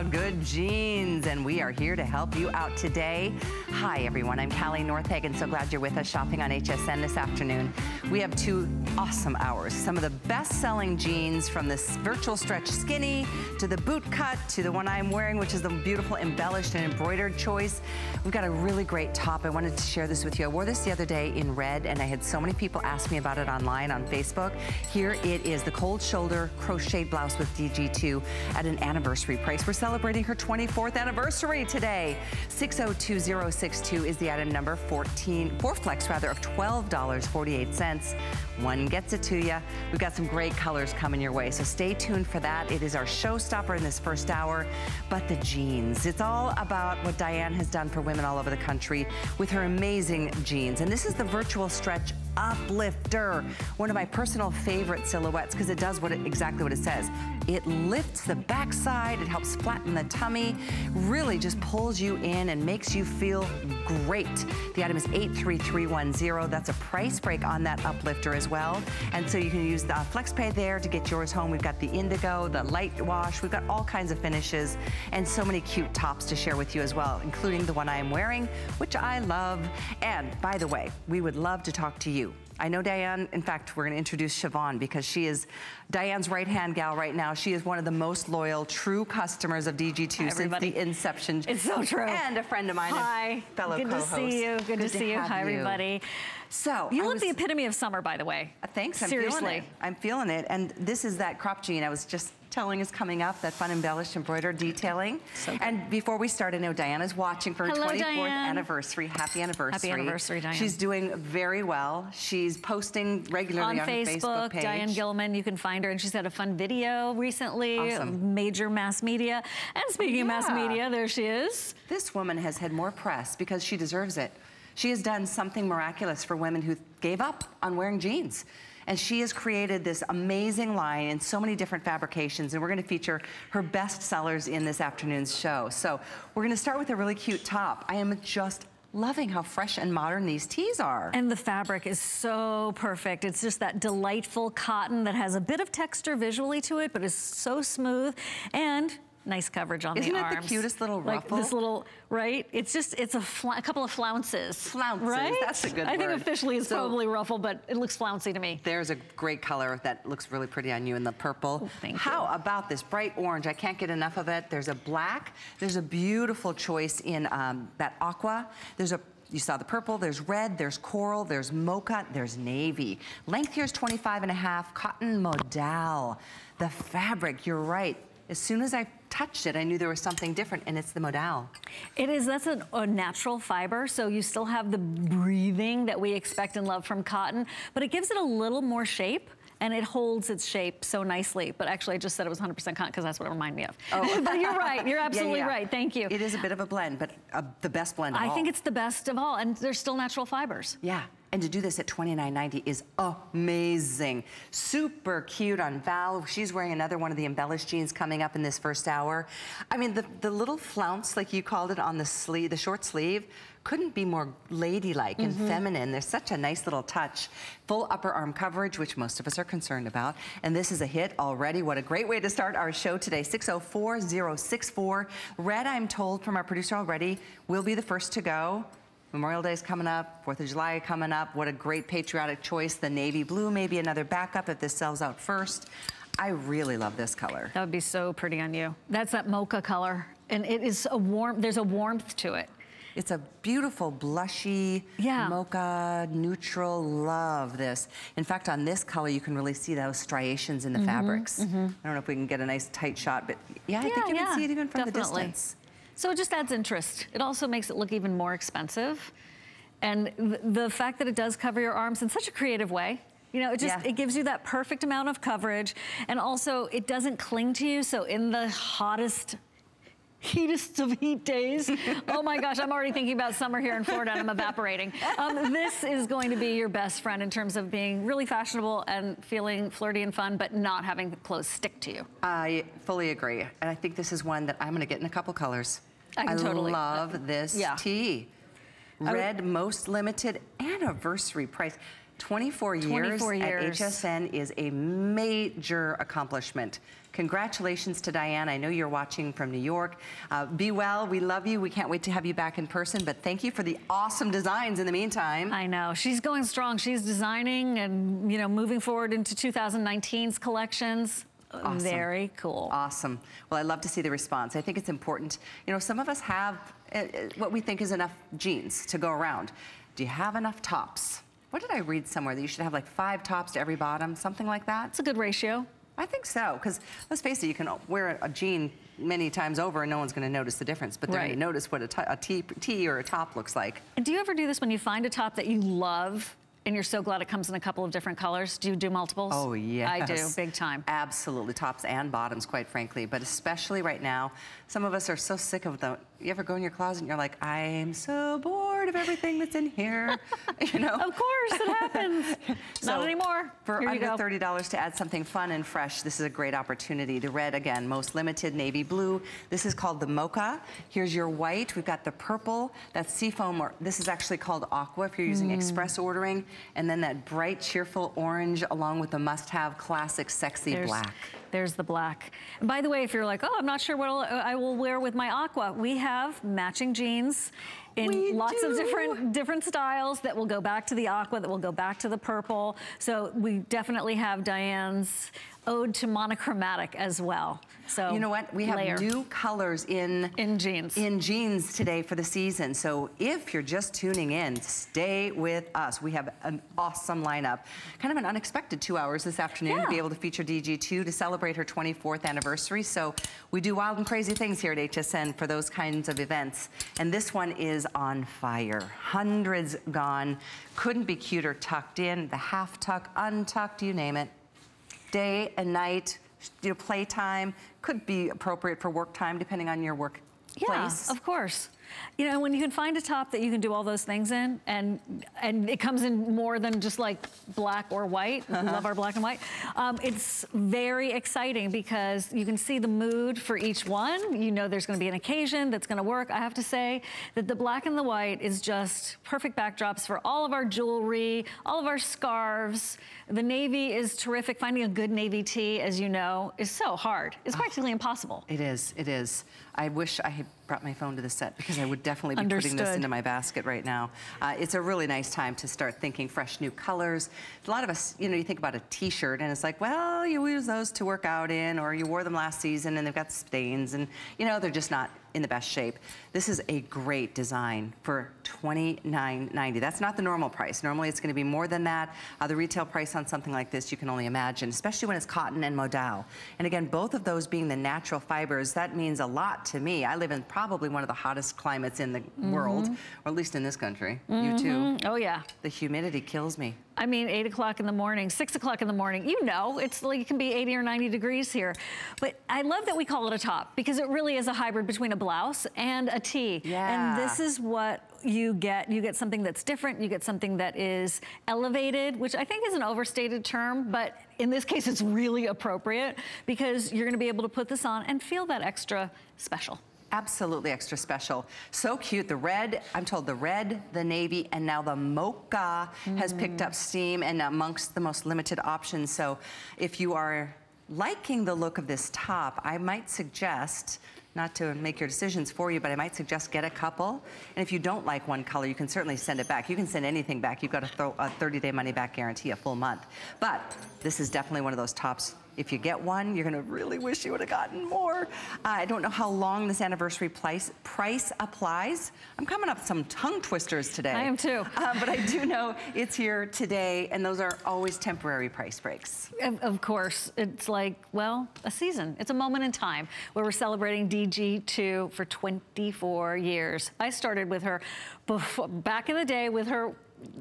about good jeans, and we are here to help you out today. Hi, everyone. I'm Callie Northagen. So glad you're with us shopping on HSN this afternoon. We have two awesome hours. Some of the best-selling jeans from this virtual stretch skinny to the boot cut to the one I'm wearing, which is the beautiful embellished and embroidered choice. We've got a really great top. I wanted to share this with you. I wore this the other day in red, and I had so many people ask me about it online on Facebook. Here it is, the cold shoulder crocheted blouse with DG2 at an anniversary price. We're celebrating her 24th anniversary today. Oh 602062 is the item number 14, four flex rather of $12.48. One gets it to you. We've got some great colors coming your way, so stay tuned for that. It is our showstopper in this first hour, but the jeans. It's all about what Diane has done for women all over the country with her amazing jeans. And this is the virtual stretch uplifter, one of my personal favorite silhouettes because it does what it, exactly what it says. It lifts the backside, it helps flatten the tummy, really just pulls you in and makes you feel great. The item is 83310. That's a price break on that uplifter as well. And so you can use the uh, FlexPay there to get yours home. We've got the indigo, the light wash, we've got all kinds of finishes and so many cute tops to share with you as well, including the one I am wearing, which I love. And by the way, we would love to talk to you. I know Diane, in fact, we're gonna introduce Shivan because she is Diane's right-hand gal right now. She is one of the most loyal, true customers of DG2 Hi, since the inception. It's so true. And a friend of mine, Hi. fellow Good to see you. Good, Good to, to see you. Hi, you. everybody. So, You I look was- the epitome of summer, by the way. Uh, Thanks, I'm Seriously. feeling it. I'm feeling it. And this is that crop jean I was just telling is coming up, that fun embellished embroidered detailing. So and before we start, I know Diana's watching for her Hello, 24th Diane. anniversary. Happy anniversary. Happy anniversary, Diane. She's doing very well. She's posting regularly on on, her Facebook, Facebook page. Diane Gilman, you can find her, and she's had a fun video recently, Awesome. major mass media. And speaking of mass media, there she is. This woman has had more press because she deserves it. She has done something miraculous for women who gave up on wearing jeans. And she has created this amazing line in so many different fabrications. And we're gonna feature her best sellers in this afternoon's show. So we're gonna start with a really cute top. I am just loving how fresh and modern these tees are. And the fabric is so perfect. It's just that delightful cotton that has a bit of texture visually to it, but is so smooth and nice coverage on Isn't the it the cutest little like ruffle? This little, right? It's just, it's a, a couple of flounces. Flounces, right? that's a good I think officially it's So- probably ruffle, but it looks flouncy to me. There's a great color that looks really pretty on you in the purple. Oh, thank How you. about this bright orange? I can't get enough of it. There's a black. There's a beautiful choice in um, that aqua. There's a you saw the purple, there's red, there's coral, there's mocha, there's navy. Length here is 25 and a half, cotton modal. The fabric, you're right. As soon as I touched it, I knew there was something different, and it's the modal. It is, that's an, a natural fiber, so you still have the breathing that we expect and love from cotton, but it gives it a little more shape. And it holds its shape so nicely. But actually, I just said it was 100% cotton because that's what it reminded me of. Oh. but you're right. You're absolutely yeah. right. Thank you. It is a bit of a blend, but uh, the best blend of I all. think it's the best of all. And they're still natural fibers. Yeah, and to do this at $29.90 is amazing. Super cute on Val. She's wearing another one of the embellished jeans coming up in this first hour. I mean, the, the little flounce, like you called it, on the sleeve, the short sleeve, couldn't be more ladylike and mm-hmm. feminine. There's such a nice little touch. Full upper arm coverage, which most of us are concerned about. And this is a hit already. What a great way to start our show today. 604064. Red, I'm told from our producer already, will be the first to go. Memorial Day is coming up, Fourth of July coming up. What a great patriotic choice. The navy blue, maybe another backup if this sells out first. I really love this color. That would be so pretty on you. That's that mocha color. And it is a warm, there's a warmth to it. It's a beautiful, blushy, Yeah. mocha, neutral. Love this. In fact, on this color, you can really see those striations in the mm-hmm, fabrics. Mm-hmm. I don't know if we can get a nice tight shot, but yeah, I think you can see it even from definitely. the distance. So it just adds interest. It also makes it look even more expensive. And th- the fact that it does cover your arms in such a creative way, you know, it just, Yeah. it gives you that perfect amount of coverage. And also it doesn't cling to you. So in the hottest, heatest of heat days, oh my gosh, I'm already thinking about summer here in Florida and I'm evaporating. Um, this is going to be your best friend in terms of being really fashionable and feeling flirty and fun, but not having the clothes stick to you. I fully agree. And I think this is one that I'm gonna get in a couple colors. I can totally- love this yeah. I would- Red, most limited anniversary price. 24 years, 24 years. at HSN is a major accomplishment. Congratulations to Diane. I know you're watching from New York. Uh, be well. We love you. We can't wait to have you back in person, but thank you for the awesome designs in the meantime. I know. She's going strong. She's designing and, you know, moving forward into 2019's collections. Awesome. Very cool. Awesome. Well, I love to see the response. I think it's important. You know, some of us have uh, what we think is enough jeans to go around. Do you have enough tops? What did I read somewhere that you should have like five tops to every bottom, something like that? It's a good ratio. I think so, because let's face it, you can wear a jean many times over and no one's going to notice the difference, but they're right. going to notice what a, tee or a top looks like. And do you ever do this when you find a top that you love and you're so glad it comes in a couple of different colors. Do you do multiples? Oh, yes. I do, big time. Absolutely, tops and bottoms, quite frankly. But especially right now, some of us are so sick of them. you ever go in your closet and you're like, I'm so bored of everything that's in here, you know? Of course, it happens. so Not anymore. For here under $30 to add something fun and fresh, this is a great opportunity. The red, again, most limited navy blue. This is called the mocha. Here's your white. We've got the purple. That's seafoam, or this is actually called aqua if you're using mm. express ordering. And then that bright, cheerful orange along with the must-have classic sexy There's black. There's the black. And by the way, if you're like, oh, I'm not sure what I will wear with my aqua, we have matching jeans in we lots do. of different different styles that will go back to the aqua, that will go back to the purple. So we definitely have Diane's ode to monochromatic as well. So you know what? We have layer. new colors in in jeans in jeans today for the season. So if you're just tuning in, stay with us. We have an awesome lineup. Kind of an unexpected two hours this afternoon yeah. to be able to feature DG2 to celebrate her 24th anniversary. So we do wild and crazy things here at HSN for those kinds of events. And this one is on fire. Hundreds gone. Couldn't be cuter tucked in. The half tuck, untucked, you name it day and night, you know, playtime, could be appropriate for work time depending on your work yeah, place. of course. You know, when you can find a top that you can do all those things in, and and it comes in more than just like black or white. Uh -huh. Love our black and white. Um, it's very exciting because you can see the mood for each one. You know there's going to be an occasion that's going to work. I have to say that the black and the white is just perfect backdrops for all of our jewelry, all of our scarves. The navy is terrific. Finding a good navy tee, as you know, is so hard. It's ah. practically impossible. It is. It is. I wish I had brought my phone to the set because I would definitely be Understood. putting this into my basket right now. Uh, it's a really nice time to start thinking fresh new colors. A lot of us, you know, you think about a t-shirt and it's like, well, you use those to work out in or you wore them last season and they've got stains and, you know, they're just not in the best shape. This is a great design for $29.90. That's not the normal price. Normally it's gonna be more than that. Uh, the retail price on something like this, you can only imagine, especially when it's cotton and modal. And again, both of those being the natural fibers, that means a lot to me. I live in probably one of the hottest climates in the mm -hmm. world, or at least in this country. Mm -hmm. You too. Mm-hmm. Oh yeah. The humidity kills me. I mean, 8 o'clock in the morning, 6 o'clock in the morning. You know, it's like it can be 80 or 90 degrees here. But I love that we call it a top because it really is a hybrid between a blouse and a tee. Yeah. And this is what you get. You get something that's different. You get something that is elevated, which I think is an overstated term, but in this case, it's really appropriate because you're gonna be able to put this on and feel that extra special absolutely extra special. So cute. The red, I'm told the red, the navy, and now the mocha mm. has picked up steam and amongst the most limited options. So if you are liking the look of this top, I might suggest not to make your decisions for you, but I might suggest get a couple. And if you don't like one color, you can certainly send it back. You can send anything back. You've got a 30-day money-back guarantee, a full month. But this is definitely one of those tops if you get one, you're gonna really wish you would have gotten more. Uh, I don't know how long this anniversary price, price applies. I'm coming up with some tongue twisters today. I am too. Uh, but I do know it's here today, and those are always temporary price breaks. Of, of, course, it's like, well, a season. It's a moment in time where we're celebrating DG2 for 24 years. I started with her before, back in the day with her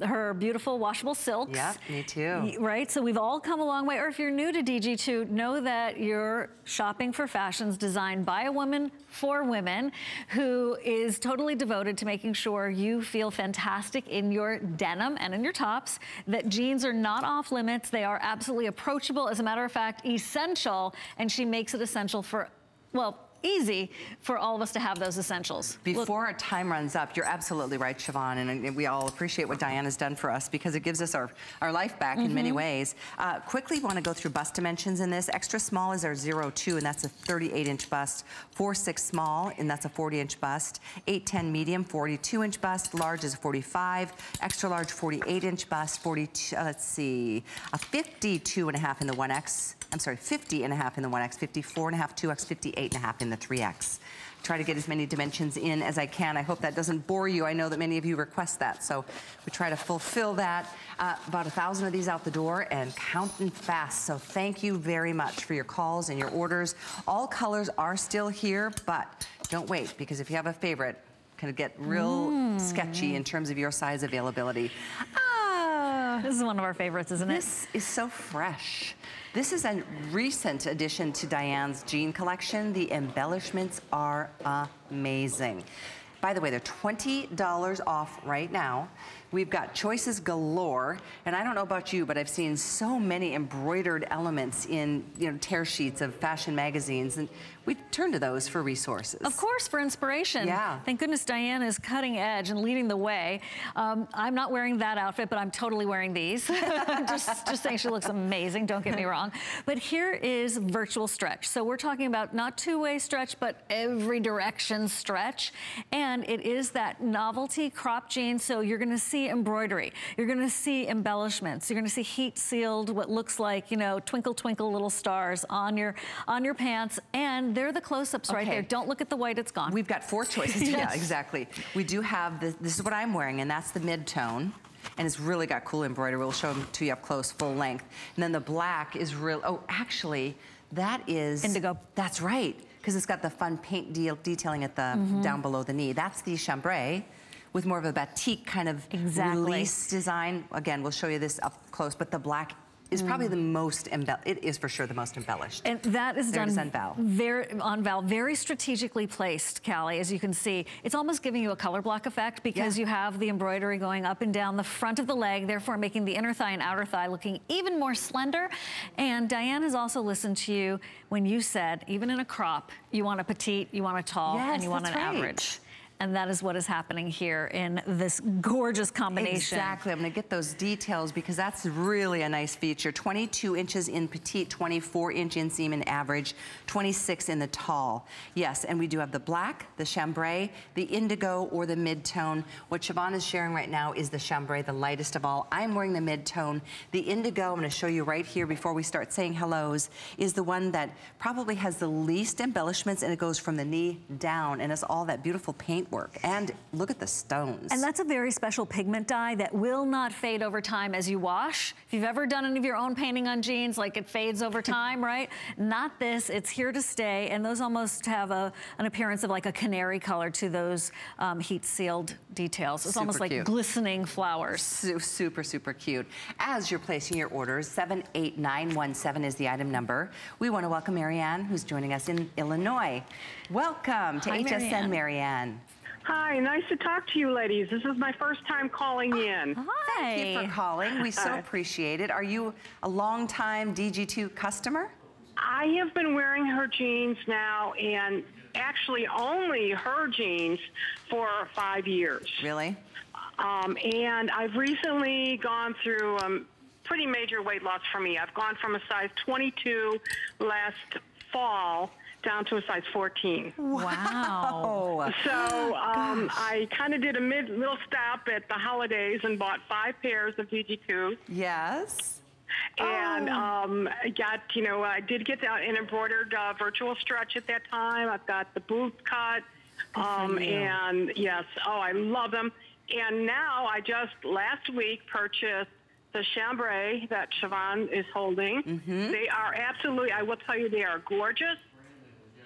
her beautiful washable silks. Yeah, me too. Right, so we've all come a long way. Or if you're new to DG2, know that you're shopping for fashions designed by a woman for women who is totally devoted to making sure you feel fantastic in your denim and in your tops, that jeans are not off limits. They are absolutely approachable. As a matter of fact, essential. And she makes it essential for, well, easy for all of us to have those essentials. Before Look. our time runs up, you're absolutely right, Shivan, and we all appreciate what Diana's done for us because it gives us our, our life back mm -hmm. in many mm-hmm. ways. Uh, quickly want to go through bust dimensions in this. Extra small is our 02, and that's a 38 inch bust. 4-6 small, and that's a 40 inch bust. 8-10 medium, 42 inch bust. Large is a 45. Extra large, 48 inch bust. 42, uh, let's see, a 52 and a half in the 1X. I'm sorry, 50 and a half in the 1X, 54 and a half, 2X, 58 and a half in the 3X try to get as many dimensions in as I can. I hope that doesn't bore you. I know that many of you request that, so we try to fulfill that. Uh, about a thousand of these out the door and counting fast. So thank you very much for your calls and your orders. All colors are still here, but don't wait because if you have a favorite, can get real mm. sketchy in terms of your size availability. Ah, this is one of our favorites, isn't this it? This is so fresh. This is a recent addition to Diane's jean collection. The embellishments are amazing. By the way, they're $20 off right now. We've got choices galore, and I don't know about you, but I've seen so many embroidered elements in you know tear sheets of fashion magazines, and we turn to those for resources. Of course, for inspiration. Yeah. Thank goodness Diane is cutting edge and leading the way. Um, I'm not wearing that outfit, but I'm totally wearing these. just, just saying she looks amazing, don't get me wrong. But here is virtual stretch. So we're talking about not two-way stretch, but every direction stretch. And it is that novelty crop jean, so you're gonna see embroidery. You're gonna see embellishments. You're gonna see heat sealed, what looks like, you know, twinkle, twinkle little stars on your, on your pants. And they're the close-ups okay. right there. Don't look at the white, it's gone. We've got four choices. yes. Yeah, exactly. We do have, this, this is what I'm wearing, and that's the mid-tone and it's really got cool embroidery. We'll show them to you up close, full length. And then the black is real, oh, actually, that is... Indigo. That's right, because it's got the fun paint deal, detailing at the, mm -hmm. down below the knee. That's the chambray with more of a batik kind of exactly. release design. Again, we'll show you this up close, but the black is probably mm. the most, embellished. it is for sure the most embellished. And that is there done on Val. Very, on Val, very strategically placed, Callie, as you can see. It's almost giving you a color block effect because yeah. you have the embroidery going up and down the front of the leg, therefore making the inner thigh and outer thigh looking even more slender. And Diane has also listened to you when you said, even in a crop, you want a petite, you want a tall, yes, and you want an right. average. And that is what is happening here in this gorgeous combination. Exactly. I'm going to get those details because that's really a nice feature. 22 inches in petite, 24 inch inseam in average, 26 in the tall. Yes, and we do have the black, the chambray, the indigo, or the mid-tone. What Shivan is sharing right now is the chambray, the lightest of all. I'm wearing the mid-tone. The indigo, I'm going to show you right here before we start saying hellos, is the one that probably has the least embellishments, and it goes from the knee down, and it's all that beautiful paint work. And look at the stones. And that's a very special pigment dye that will not fade over time as you wash. If you've ever done any of your own painting on jeans, like it fades over time, right? Not this, it's here to stay. And those almost have a, an appearance of like a canary color to those um, heat sealed details. It's super almost like glistening flowers. Su super, super cute. As you're placing your orders, 78917 is the item number. We want to welcome Marianne, who's joining us in Illinois. Welcome to Hi, HSN, Marianne. Marianne. Hi, nice to talk to you ladies. This is my first time calling in. Hi. Thank you for calling. We so appreciate it. Are you a long-time DG2 customer? I have been wearing her jeans now and actually only her jeans for five years. Really? Um, and I've recently gone through um, pretty major weight loss for me. I've gone from a size 22 last fall down to a size 14. Wow. so um, I kind of did a mid little stop at the holidays and bought five pairs of DG2. Yes. And oh. um, I got, you know, I did get an embroidered uh, virtual stretch at that time. I've got the boot cut. Um, and yes, oh, I love them. And now I just last week purchased the chambray that Shivan is holding. Mm -hmm. They are absolutely, I will tell you, they are gorgeous.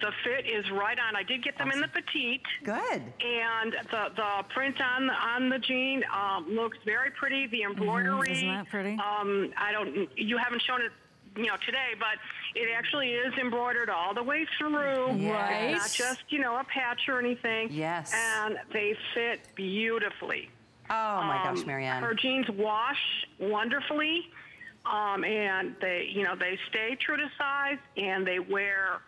The fit is right on. I did get them awesome. in the petite. Good. And the, the print on on the jean um, looks very pretty. The embroidery. Mm. Isn't that pretty? Um, I don't. You haven't shown it you know, today, but it actually is embroidered all the way through. Right. It's not just, you know, a patch or anything. Yes. And they fit beautifully. Oh my um, gosh, Marianne. Her jeans wash wonderfully. Um, and they, you know, they stay true to size and they wear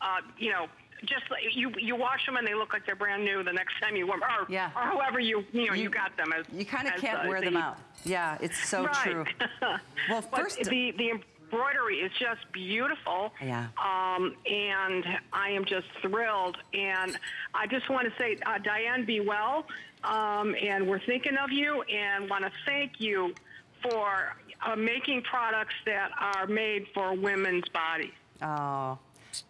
uh, you know, just you you wash them and they look like they're brand new the next time you wear 'em, or, Yeah. or however you you know you, You- got them as You kind of can't uh, wear the- them out. Yeah, it's so right. true. Well, first, the the embroidery is just beautiful. Yeah. Um, and I am just thrilled. And I just want to say, uh, Diane, be well. Um, and we're thinking of you and want to thank you for uh, making products that are made for women's bodies. oh.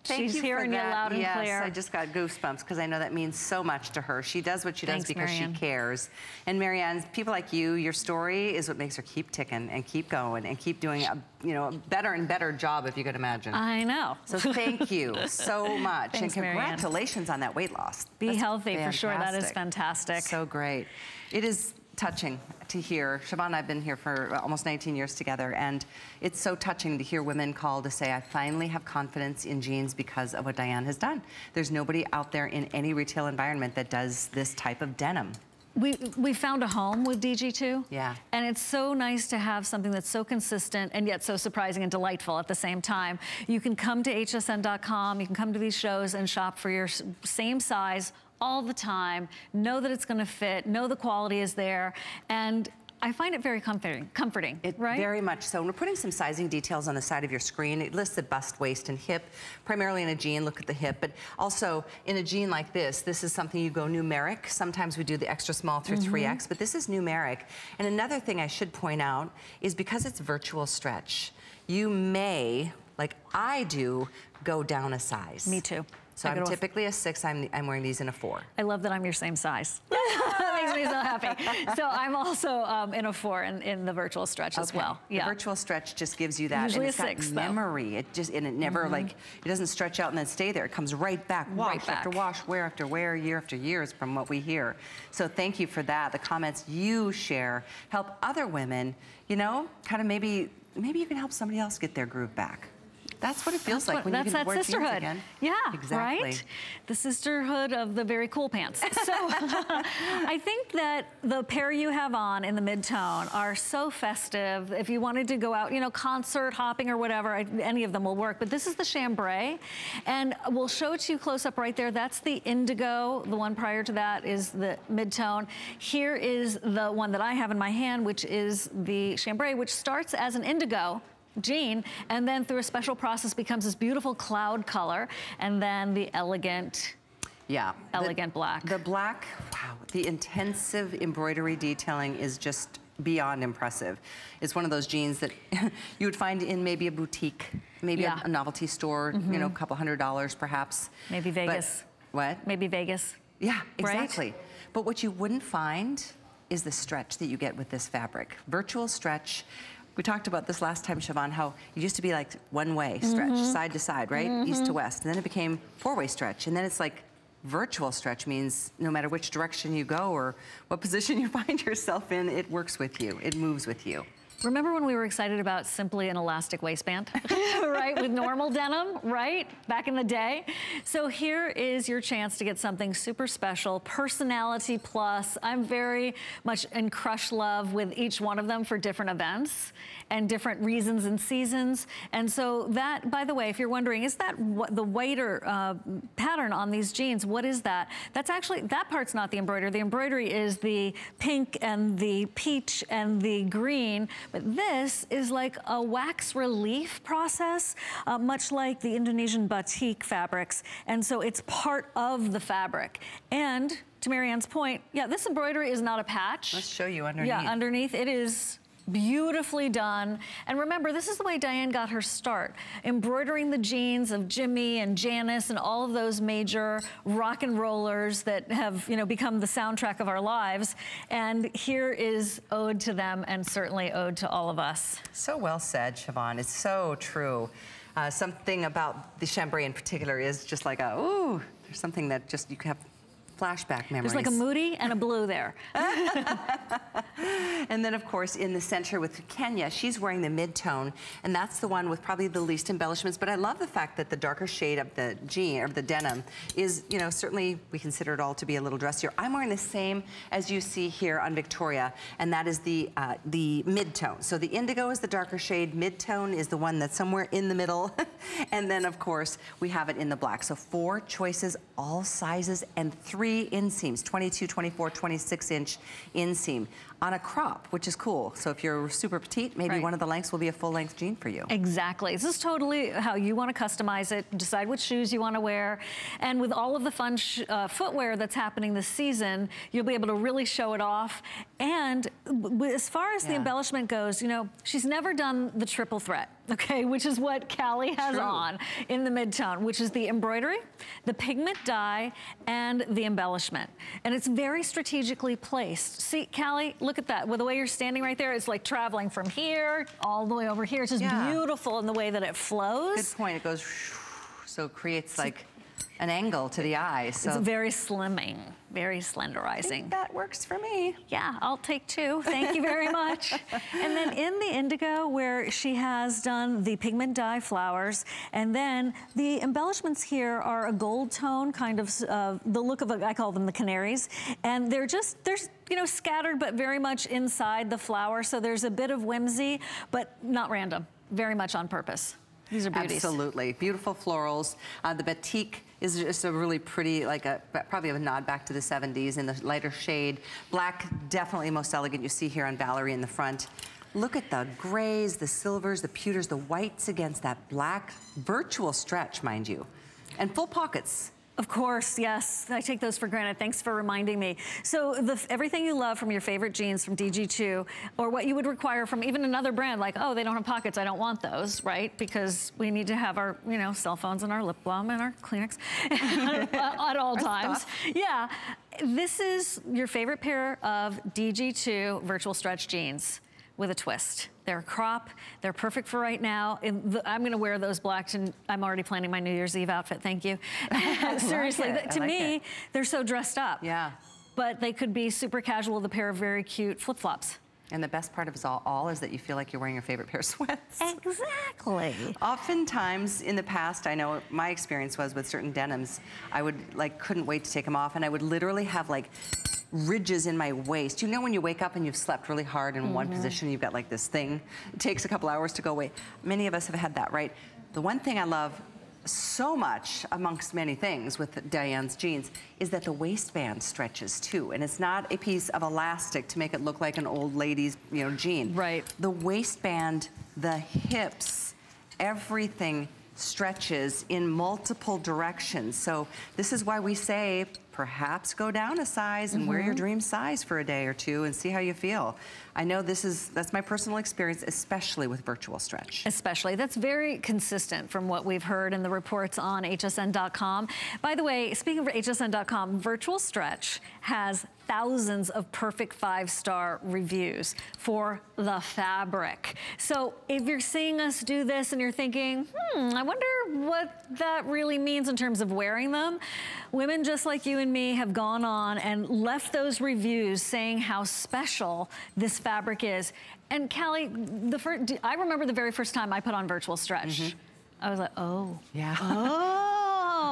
Thank She's you for hearing you loud and yes, clear. I just got goosebumps because I know that means so much to her. She does what she Thanks, does because Marianne. she cares. And Marianne, people like you, your story is what makes her keep ticking and keep going and keep doing a you know a better and better job if you could imagine. I know. so thank you so much Thanks, and Marianne. congratulations on that weight loss. Be That's healthy for sure. That is fantastic. So great. It is touching to hear. Shivan and I have been here for almost 19 years together, and it's so touching to hear women call to say, I finally have confidence in jeans because of what Diane has done. There's nobody out there in any retail environment that does this type of denim. We, we found a home with DG2. Yeah. And it's so nice to have something that's so consistent and yet so surprising and delightful at the same time. You can come to hsn.com, you can come to these shows and shop for your same size all the time. Know that it's going to fit, know the quality is there. And I find it very comforting, comforting It right? Very much so. And we're putting some sizing details on the side of your screen. It lists the bust, waist, and hip, primarily in a jean, look at the hip, but also in a jean like this, this is something you go numeric. Sometimes we do the extra small through Mm-hmm. 3X, but this is numeric. And another thing I should point out is because it's virtual stretch, you may, like I do, go down a size. Me too. So I'm typically a six, I'm, I'm wearing these in a four. I love that I'm your same size. that makes me so happy. So I'm also um, in a four in, in the virtual stretch as Okay. well. The virtual stretch just gives you that. Usually and it's a six, got though. Memory. It just and it never like it doesn't stretch out and then stay there. It comes right back, wash Right after wash, wear after wear, year after years from what we hear. So thank you for that. The comments you share help other women, you know, kind of maybe maybe you can help somebody else get their groove back. That's what it feels That's like what- when that's you can that sisterhood. again. Yeah, exactly. right? The sisterhood of the very cool pants. So I think that the pair you have on in the mid-tone are so festive. If you wanted to go out, you know, concert hopping or whatever, any of them will work. But this is the chambray, and we'll show it to you close up right there. That's the indigo. The one prior to that is the mid-tone. Here is the one that I have in my hand, which is the chambray, which starts as an indigo jean and then through a special process becomes this beautiful cloud color and then the elegant Yeah. the- Elegant black. The black, wow, the intensive embroidery detailing is just beyond impressive. It's one of those jeans that you would find in maybe a boutique, maybe Yeah. Mm-hmm. a, a novelty store, you know, a couple hundred dollars perhaps. Maybe But- Vegas. what? maybe Vegas. Yeah, Right? exactly. But what you wouldn't find is the stretch that you get with this fabric. Virtual stretch. We talked about this last time, Shivan, how it used to be like one-way stretch, Mm-hmm. side to side, right? East to west. And then it became four-way stretch. And then it's like virtual stretch means no matter which direction you go or what position you find yourself in, it works with you. It moves with you. Remember when we were excited about simply an elastic waistband, right? With normal denim, right? Back in the day. So here is your chance to get something super special, personality plus. I'm very much in crush love with each one of them for different events and different reasons and seasons. And so that, by the way, if you're wondering, is that what the whiter uh, pattern on these jeans? What is that? That's actually, that part's not the embroidery. The embroidery is the pink and the peach and the green. But this is like a wax relief process, uh, much like the Indonesian batik fabrics. And so it's part of the fabric. And to Marianne's point, yeah, this embroidery is not a patch. Let's show you underneath. Yeah, underneath it is beautifully done. And remember, this is the way Diane got her start, embroidering the jeans of Jimi and Janis and all of those major rock and rollers that have, you know, become the soundtrack of our lives. And here is ode to them and certainly ode to all of us. So well said, Shivan. It's so true. Uh, something about the chambray in particular is just like a, ooh, there's something that just, you have flashback memories. There's like a moody and a blue there. and then of course in the center with Kenya, she's wearing the mid-tone, and that's the one with probably the least embellishments. But I love the fact that the darker shade of the jean, or the denim, is, you know, certainly we consider it all to be a little dressier. I'm wearing the same as you see here on Victoria, and that is the, uh, the mid-tone. So the indigo is the darker shade, mid-tone is the one that's somewhere in the middle, and then of course we have it in the black. So four choices, all sizes, and three inseams, 22, 24, 26 inch inseam on a crop, which is cool. So if you're super petite, maybe right. one of the lengths will be a full length jean for you. Exactly. This is totally how you want to customize it, decide what shoes you want to wear. And with all of the fun uh, footwear that's happening this season, you'll be able to really show it off. And as far as yeah. the embellishment goes, you know, she's never done the triple threat okay, which is what Callie has True. on in the midtone, which is the embroidery, the pigment dye, and the embellishment. And it's very strategically placed. See, Callie, look at that. With the way you're standing right there, it's like traveling from here all the way over here. It's just yeah. beautiful in the way that it flows. Good point. It goes, so it creates like an angle to the eye. So. It's very slimming, very slenderizing. that works for me. Yeah, I'll take two. Thank you very much. and then in the indigo, where she has done the pigment dye flowers, and then the embellishments here are a gold tone, kind of uh, the look of, a, I call them the canaries, and they're just, they're you know, scattered, but very much inside the flower. So there's a bit of whimsy, but not random, very much on purpose. These are beauties. Absolutely. Beautiful florals. Uh, the batik is just a really pretty, like a, probably a nod back to the 70s in the lighter shade. Black, definitely most elegant you see here on Valerie in the front. Look at the grays, the silvers, the pewters, the whites against that black virtual stretch, mind you. And full pockets. Of course, yes. I take those for granted. Thanks for reminding me. So the, everything you love from your favorite jeans from DG2, or what you would require from even another brand, like, oh, they don't have pockets, I don't want those, right? Because we need to have our, you know, cell phones and our lip balm and our Kleenex at all times. Stuff. Yeah. This is your favorite pair of DG2 virtual stretch jeans with a twist. They're a crop. They're perfect for right now. The, I'm going to wear those blacks, and I'm already planning my New Year's Eve outfit. Thank you. Seriously, like to like me, it. they're so dressed up. Yeah. But they could be super casual with a pair of very cute flip-flops. And the best part of it all, all is that you feel like you're wearing your favorite pair of sweats. Exactly. Oftentimes in the past, I know my experience was with certain denims, I would like couldn't wait to take them off and I would literally have like ridges in my waist. You know when you wake up and you've slept really hard in mm -hmm. one mm-hmm. position, you've got like this thing. It takes a couple hours to go away. Many of us have had that, right? The one thing I love so much amongst many things with Diane's jeans is that the waistband stretches too and it's not a piece of elastic to make it look like an old lady's you know jean right the waistband the hips everything stretches in multiple directions so this is why we say perhaps go down a size and mm -hmm. wear your mm-hmm. dream size for a day or two and see how you feel. I know this is, that's my personal experience, especially with virtual stretch. Especially, that's very consistent from what we've heard in the reports on hsn.com. By the way, speaking of hsn.com, virtual stretch has thousands of perfect five-star reviews for the fabric. So if you're seeing us do this and you're thinking, hmm, I wonder what that really means in terms of wearing them, women just like you and me have gone on and left those reviews saying how special this fabric is. And Callie, the first, I remember the very first time I put on virtual stretch. Mm -hmm. I was like, oh. Yeah. Oh.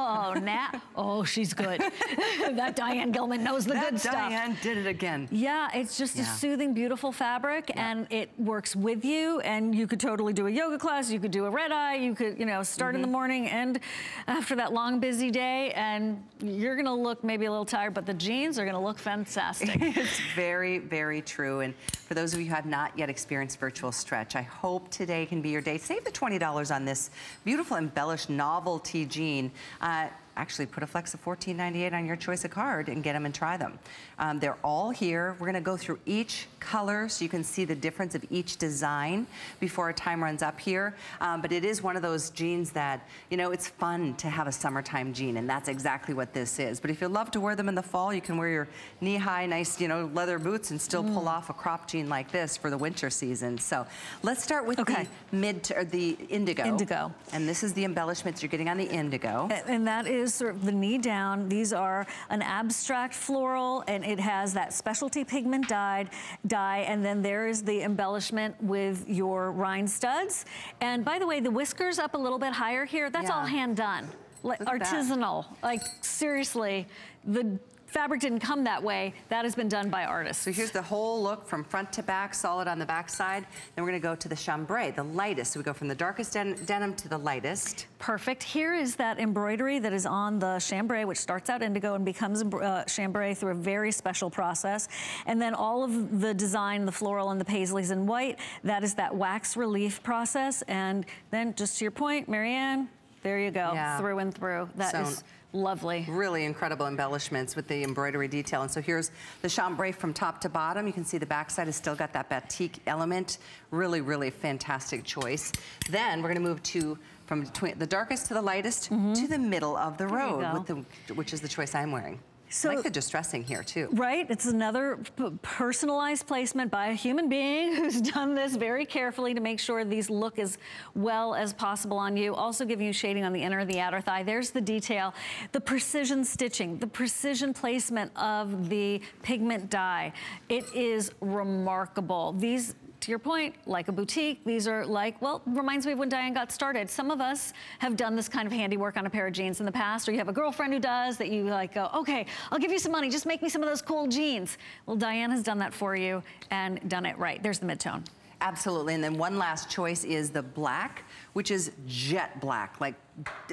Oh, now, oh, she's good. that Diane Gilman knows the that good stuff. Diane did it again. Yeah, it's just yeah. a soothing, beautiful fabric, yeah. and it works with you, and you could totally do a yoga class, you could do a red eye, you could, you know, start mm -hmm. in the mm-hmm. morning and after that long, busy day, and you're gonna look maybe a little tired, but the jeans are gonna look fantastic. it's very, very true, and for those of you who have not yet experienced virtual stretch, I hope today can be your day. Save the $20 on this beautiful embellished novelty jean. Uh, actually put a flex of $14.98 on your choice of card and get them and try them. Um, they're all here. We're gonna go through each color so you can see the difference of each design before our time runs up here. Um, but it is one of those jeans that, you know, it's fun to have a summertime jean and that's exactly what this is. But if you love to wear them in the fall, you can wear your knee-high, nice, you know, leather boots and still mm. pull off a crop jean like this for the winter season. So let's start with okay. the mid, or the indigo. Indigo. And this is the embellishments you're getting on the indigo. And that is is sort of the knee down. These are an abstract floral and it has that specialty pigment dyed dye. And then there is the embellishment with your rhine studs. And by the way, the whiskers up a little bit higher here, that's yeah. all hand done. Like artisanal. Like seriously, the fabric didn't come that way. That has been done by artists. So here's the whole look from front to back, solid on the back side. Then we're gonna go to the chambray, the lightest. So we go from the darkest den denim to the lightest. Perfect. Here is that embroidery that is on the chambray, which starts out indigo and becomes uh, chambray through a very special process. And then all of the design, the floral and the paisleys in white, that is that wax relief process. And then just to your point, Marianne, there you go, yeah. through and through. That so is Lovely. Really incredible embellishments with the embroidery detail. And so here's the chambray from top to bottom. You can see the backside has still got that batik element. Really, really fantastic choice. Then we're gonna move to from the darkest to the lightest mm -hmm. to the middle of the road, with the, which is the choice I'm wearing. So, I like the distressing here too. Right, it's another personalized placement by a human being who's done this very carefully to make sure these look as well as possible on you. Also giving you shading on the inner of the outer thigh. There's the detail. The precision stitching, the precision placement of the pigment dye. It is remarkable. These to your point, like a boutique, these are like, well, reminds me of when Diane got started. Some of us have done this kind of handiwork on a pair of jeans in the past, or you have a girlfriend who does that you like go, okay, I'll give you some money, just make me some of those cool jeans. Well, Diane has done that for you and done it right. There's the midtone. Absolutely, and then one last choice is the black, which is jet black, like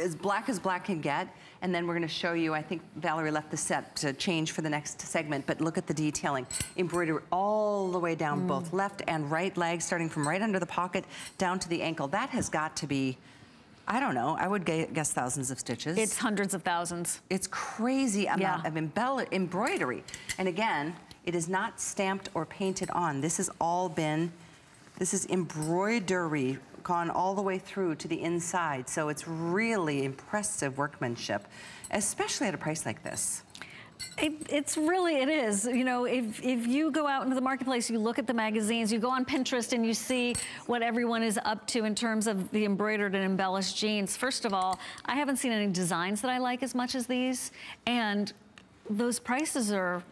as black as black can get. And then we're gonna show you, I think Valerie left the set to change for the next segment, but look at the detailing. Embroidery all the way down mm. both left and right legs, starting from right under the pocket down to the ankle. That has got to be, I don't know, I would guess thousands of stitches. It's hundreds of thousands. It's crazy amount yeah. of embroidery. And again, it is not stamped or painted on. This has all been, this is embroidery gone all the way through to the inside. So it's really impressive workmanship, especially at a price like this. It, it's really, it is. You know, if, if you go out into the marketplace, you look at the magazines, you go on Pinterest and you see what everyone is up to in terms of the embroidered and embellished jeans. First of all, I haven't seen any designs that I like as much as these. And those prices are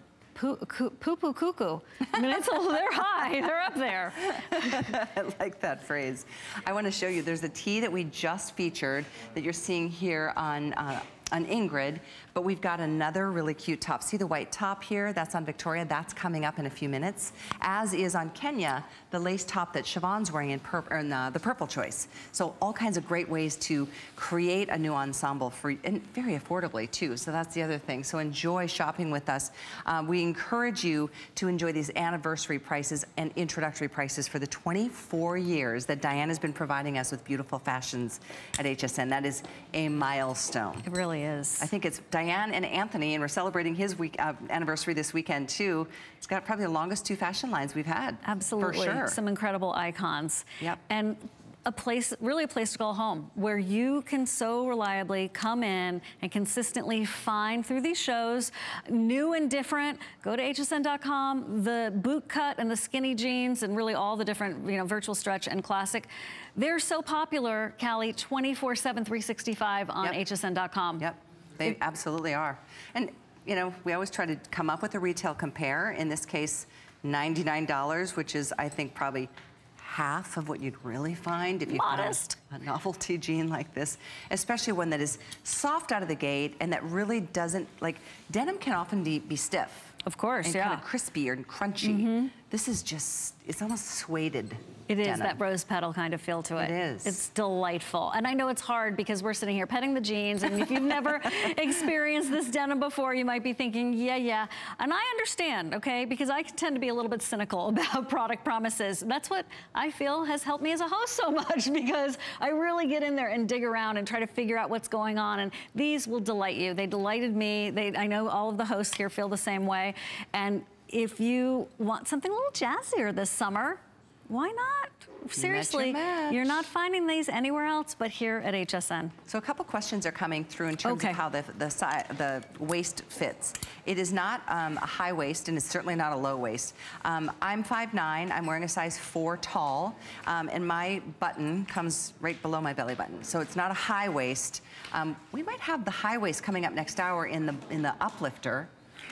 poo, poo, poo cuckoo. I mean, it's a, they're high, they're up there. I like that phrase. I want to show you, there's a tea that we just featured that you're seeing here on uh, on Ingrid, but we've got another really cute top. See the white top here? That's on Victoria. That's coming up in a few minutes. As is on Kenya, the lace top that Shivan's wearing in, pur in uh, the purple choice. So all kinds of great ways to create a new ensemble for and very affordably too. So that's the other thing. So enjoy shopping with us. Um, we encourage you to enjoy these anniversary prices and introductory prices for the 24 years that Diane has been providing us with beautiful fashions at HSN. That is a milestone. It really is. I think it's Diane and Anthony, and we're celebrating his week uh, anniversary this weekend too. It's got probably the longest two fashion lines we've had. Absolutely, for sure. some incredible icons. Yep. And a place, really a place to call home, where you can so reliably come in and consistently find through these shows, new and different. Go to hsn.com, the boot cut and the skinny jeans and really all the different, you know, virtual stretch and classic. They're so popular, Callie, 24-7, 365 on yep. hsn.com. Yep, they absolutely are. And, you know, we always try to come up with a retail compare. In this case, $99, which is, I think, probably half of what you'd really find if you Modest. found a novelty jean like this, especially one that is soft out of the gate and that really doesn't, like, denim can often be, be stiff. Of course, and yeah. kind of crispy and crunchy. Mm -hmm. This is just, it's almost suede. It is denim. that rose petal kind of feel to it. It is. It's delightful. And I know it's hard because we're sitting here petting the jeans and if you've never experienced this denim before, you might be thinking, yeah, yeah. And I understand, okay? Because I tend to be a little bit cynical about product promises. That's what I feel has helped me as a host so much because I really get in there and dig around and try to figure out what's going on. And these will delight you. They delighted me. They, I know all of the hosts here feel the same way. And if you want something a little jazzier this summer, why not? Seriously, match. you're not finding these anywhere else but here at HSN. So a couple questions are coming through in terms Okay. of how the, the, si- the waist fits. It is not um, a high waist and it's certainly not a low waist. Um, I'm 5'9", I'm wearing a size four tall, um, and my button comes right below my belly button. So it's not a high waist. Um, we might have the high waist coming up next hour in the, in the uplifter.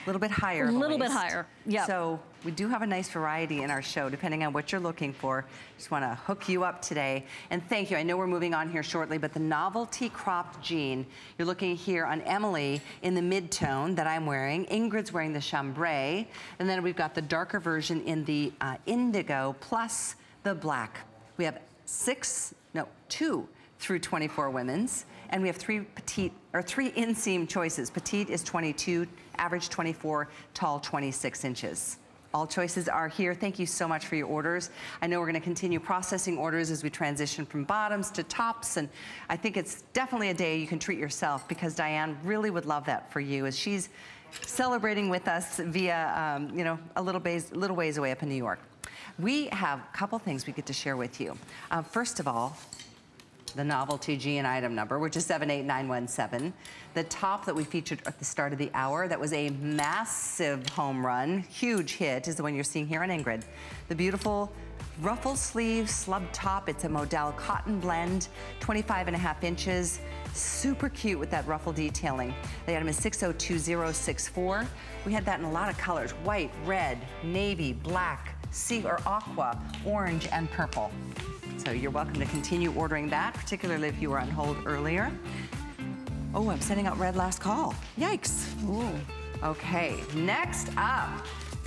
A little bit higher. a Little bit higher, Yeah. So we do have a nice variety in our show, depending on what you're looking for. Just want to hook you up today. And thank you. I know we're moving on here shortly, but the novelty cropped jean, you're looking here on Emily in the mid-tone that I'm wearing. Ingrid's wearing the chambray. And then we've got the darker version in the uh, indigo plus the black. We have six, no, two through 24 women's. And we have three petite, or three inseam choices. Petite is 22, average 24, tall 26 inches. All choices are here. Thank you so much for your orders. I know we're gonna continue processing orders as we transition from bottoms to tops, and I think it's definitely a day you can treat yourself because Diane really would love that for you as she's celebrating with us via, um, you know, a little ways, little ways away up in New York. We have a couple things we get to share with you. Uh, first of all, the novelty G and item number, which is 78917. The top that we featured at the start of the hour, that was a massive home run, huge hit, is the one you're seeing here on Ingrid. The beautiful ruffle sleeve slub top. It's a Modal cotton blend, 25 and a half inches. Super cute with that ruffle detailing. The item is 602064. We had that in a lot of colors, white, red, navy, black, sea or aqua, orange, and purple. So you're welcome to continue ordering that, particularly if you were on hold earlier. Oh, I'm sending out red last call. Yikes. Ooh. Okay, next up,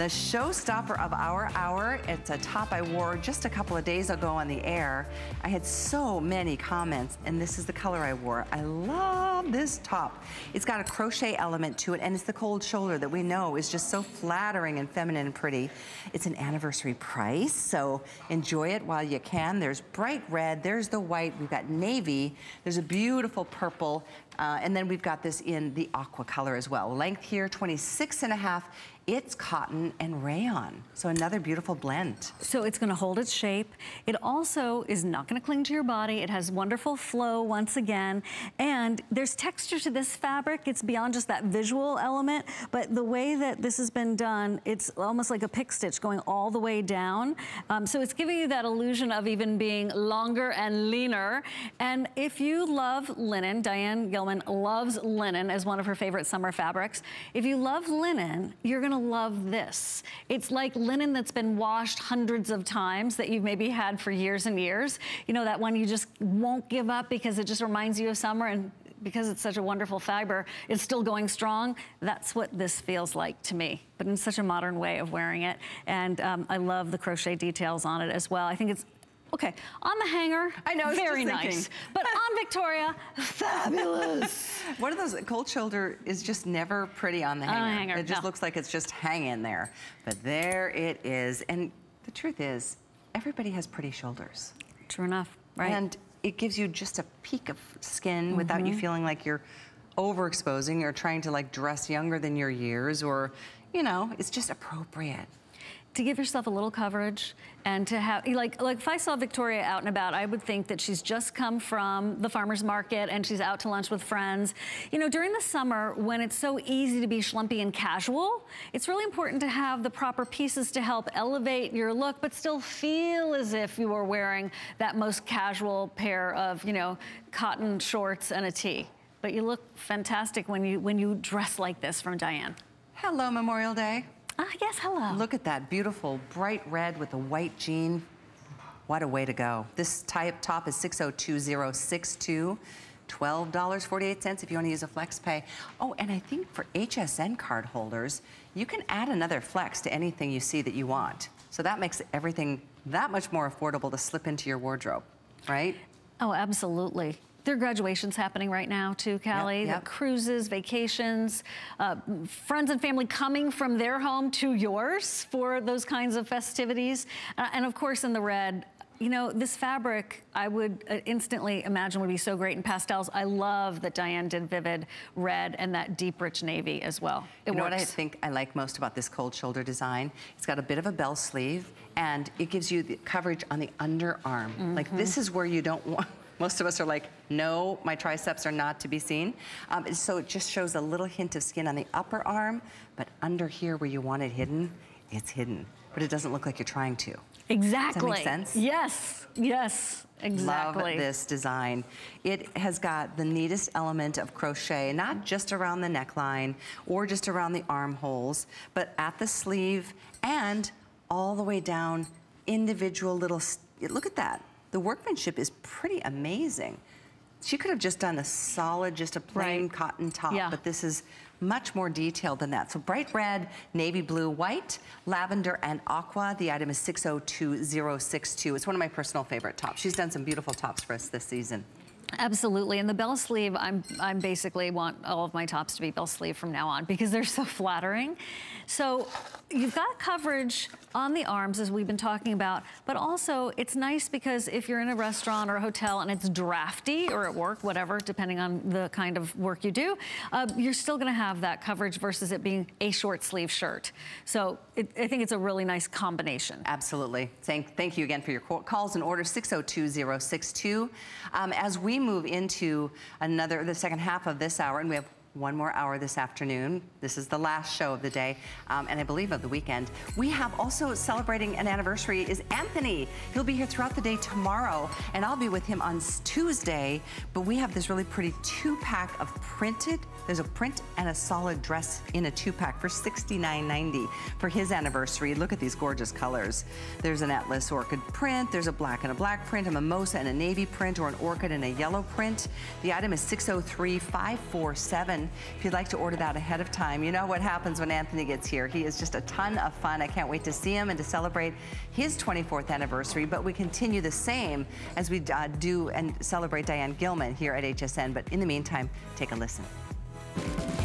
the showstopper of our hour. It's a top I wore just a couple of days ago on the air. I had so many comments, and this is the color I wore. I love this top. It's got a crochet element to it, and it's the cold shoulder that we know is just so flattering and feminine and pretty. It's an anniversary price, so enjoy it while you can. There's bright red, there's the white, we've got navy, there's a beautiful purple, uh, and then we've got this in the aqua color as well. Length here, 26 and a half. It's cotton and rayon, so another beautiful blend. So it's gonna hold its shape. It also is not gonna cling to your body. It has wonderful flow once again. And there's texture to this fabric. It's beyond just that visual element, but the way that this has been done, it's almost like a pick stitch going all the way down. Um, so it's giving you that illusion of even being longer and leaner. And if you love linen, Diane Gilman loves linen as one of her favorite summer fabrics. If you love linen, you're gonna love this. It's like linen that's been washed hundreds of times that you've maybe had for years and years. You know, that one you just won't give up because it just reminds you of summer and because it's such a wonderful fiber, it's still going strong. That's what this feels like to me, but in such a modern way of wearing it. And um, I love the crochet details on it as well. I think it's, okay, on the hanger, I know, very nice. But on Victoria, fabulous. One of those, cold shoulder is just never pretty on the On a hanger. hanger, It just no. looks like it's just hanging there. But there it is. And the truth is, everybody has pretty shoulders. True enough, right? And it gives you just a peek of skin without you mm-hmm. feeling like you're overexposing or trying to like dress younger than your years or, you know, it's just appropriate. To give yourself a little coverage and to have like like if I saw Victoria out and about, I would think that she's just come from the farmers market and she's out to lunch with friends. You know, during the summer when it's so easy to be schlumpy and casual, it's really important to have the proper pieces to help elevate your look but still feel as if you were wearing that most casual pair of, you know, cotton shorts and a tee. But you look fantastic when you when you dress like this from Diane. Hello, Memorial Day. Ah, yes, hello. Look at that beautiful bright red with a white jean. What a way to go. This type top is 602062. $12.48 if you want to use a flex pay. Oh, and I think for HSN card holders, you can add another flex to anything you see that you want. So that makes everything that much more affordable to slip into your wardrobe, right? Oh, absolutely. There are graduations happening right now too, Callie. yep. The cruises, vacations, uh, friends and family coming from their home to yours for those kinds of festivities. Uh, and of course, in the red, you know, this fabric, I would uh, instantly imagine would be so great in pastels. I love that Diane did vivid red and that deep rich navy as well. It you know works. what I think I like most about this cold shoulder design? It's got a bit of a bell sleeve and it gives you the coverage on the underarm. Mm -hmm. Like this is where you don't want, most of us are like, no, my triceps are not to be seen. Um, so it just shows a little hint of skin on the upper arm, but under here where you want it hidden, it's hidden. But it doesn't look like you're trying to. Exactly. Does that make sense? Yes, yes. Exactly. Love this design. It has got the neatest element of crochet, not just around the neckline or just around the armholes, but at the sleeve and all the way down, individual little, look at that. The workmanship is pretty amazing. She could have just done a solid, just a plain right. cotton top, yeah. but this is much more detailed than that. So bright red, navy blue, white, lavender, and aqua. The item is 602062. It's one of my personal favorite tops. She's done some beautiful tops for us this season. Absolutely, and the bell sleeve, I'm, I'm basically want all of my tops to be bell sleeve from now on because they're so flattering. So you've got coverage on the arms as we've been talking about, but also it's nice because if you're in a restaurant or a hotel and it's drafty or at work, whatever, depending on the kind of work you do, uh, you're still gonna have that coverage versus it being a short sleeve shirt. So it, I think it's a really nice combination. Absolutely. Thank, thank you again for your calls and order 602062. Um, as we move into another, the second half of this hour, and we have one more hour this afternoon. This is the last show of the day, um, and I believe of the weekend. We have also celebrating an anniversary is Anthony. He'll be here throughout the day tomorrow, and I'll be with him on Tuesday. But we have this really pretty two-pack of printed there's a print and a solid dress in a two-pack for $69.90 for his anniversary. Look at these gorgeous colors. There's an Atlas Orchid print, there's a black and a black print, a mimosa and a navy print, or an orchid and a yellow print. The item is 603547. If you'd like to order that ahead of time, you know what happens when Anthony gets here. He is just a ton of fun. I can't wait to see him and to celebrate his 24th anniversary, but we continue the same as we uh, do and celebrate Diane Gilman here at HSN. But in the meantime, take a listen.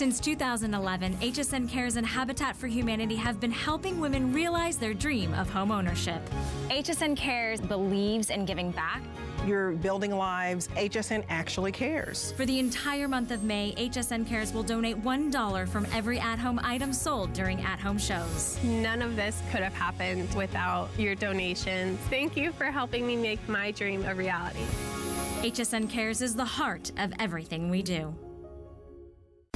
Since 2011, HSN Cares and Habitat for Humanity have been helping women realize their dream of home ownership. HSN Cares believes in giving back. You're building lives. HSN actually cares. For the entire month of May, HSN Cares will donate $1 from every at-home item sold during at-home shows. None of this could have happened without your donations. Thank you for helping me make my dream a reality. HSN Cares is the heart of everything we do.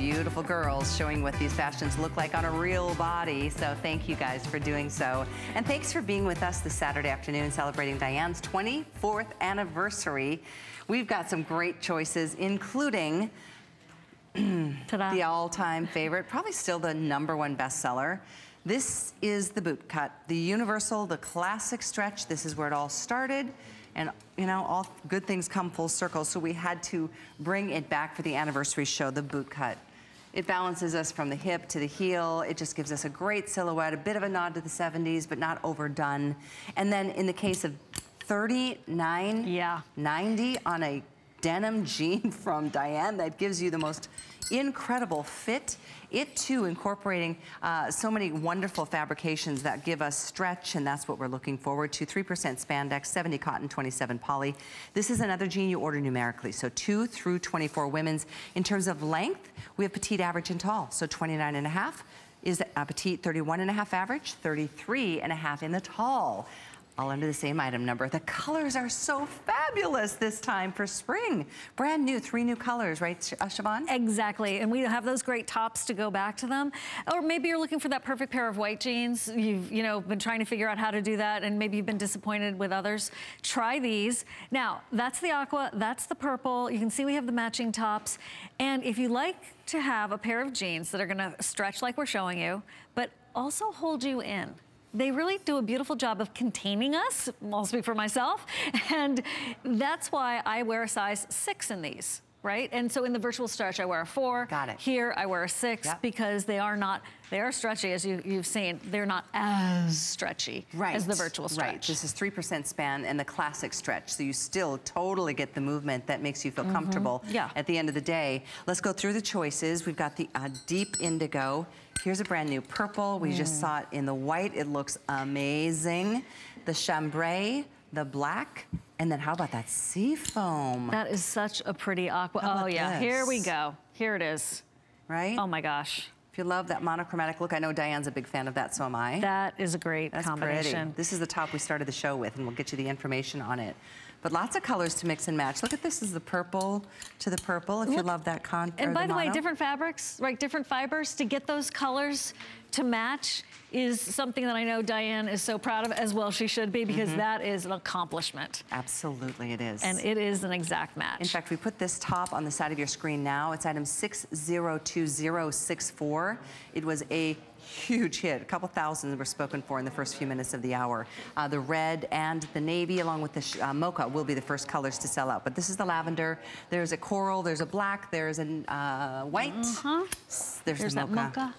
Beautiful girls showing what these fashions look like on a real body. So thank you guys for doing so. And thanks for being with us this Saturday afternoon celebrating Diane's 24th anniversary. We've got some great choices, including the all-time favorite, probably still the number one bestseller, This is the boot cut, the universal, the classic stretch. This is where it all started. And, you know, all good things come full circle. So we had to bring it back for the anniversary show, the boot cut. It balances us from the hip to the heel. It just gives us a great silhouette, a bit of a nod to the 70s, but not overdone. And then in the case of 39, yeah. 90 on a denim jean from Diane that gives you the most incredible fit. It too incorporating uh, so many wonderful fabrications that give us stretch and that's what we're looking forward to. 3% spandex, 70 cotton, 27 poly. This is another jean you order numerically. So 2 through 24 women's. In terms of length, we have petite, average, and tall. So 29 and a half is a petite 31 and a half average, 33 and a half in the tall all under the same item number. The colors are so fabulous this time for spring. Brand new, three new colors, right, uh, Shivan? Exactly, and we have those great tops to go back to them. Or maybe you're looking for that perfect pair of white jeans. You've, you know, been trying to figure out how to do that and maybe you've been disappointed with others. Try these. Now, that's the aqua, that's the purple. You can see we have the matching tops. And if you like to have a pair of jeans that are gonna stretch like we're showing you, but also hold you in they really do a beautiful job of containing us. I'll speak for myself. And that's why I wear a size six in these right? And so in the virtual stretch, I wear a four. Got it. Here, I wear a six yep. because they are not, they are stretchy, as you, have seen. They're not as stretchy right. as the virtual stretch. Right, this is 3% span and the classic stretch. So you still totally get the movement that makes you feel mm -hmm. comfortable yeah. at the end of the day. Let's go through the choices. We've got the uh, deep indigo. Here's a brand new purple. We mm. just saw it in the white. It looks amazing. The chambray, the black, and then how about that sea foam? That is such a pretty aqua. Oh yeah, this? here we go. Here it is. Right? Oh my gosh. If you love that monochromatic look, I know Diane's a big fan of that, so am I. That is a great That's combination. Pretty. This is the top we started the show with, and we'll get you the information on it. But lots of colors to mix and match. Look at this is the purple to the purple, if Look, you love that con. And by the, the way, different fabrics, right, different fibers to get those colors to match is something that I know Diane is so proud of, as well she should be, because mm -hmm. that is an accomplishment. Absolutely it is. And it is an exact match. In fact, we put this top on the side of your screen now. It's item 602064. It was a huge hit. A couple thousand were spoken for in the first few minutes of the hour. Uh, the red and the navy, along with the uh, mocha, will be the first colors to sell out. But this is the lavender. There's a coral, there's a black, there's a uh, white. -huh. There's, there's the mocha. mocha.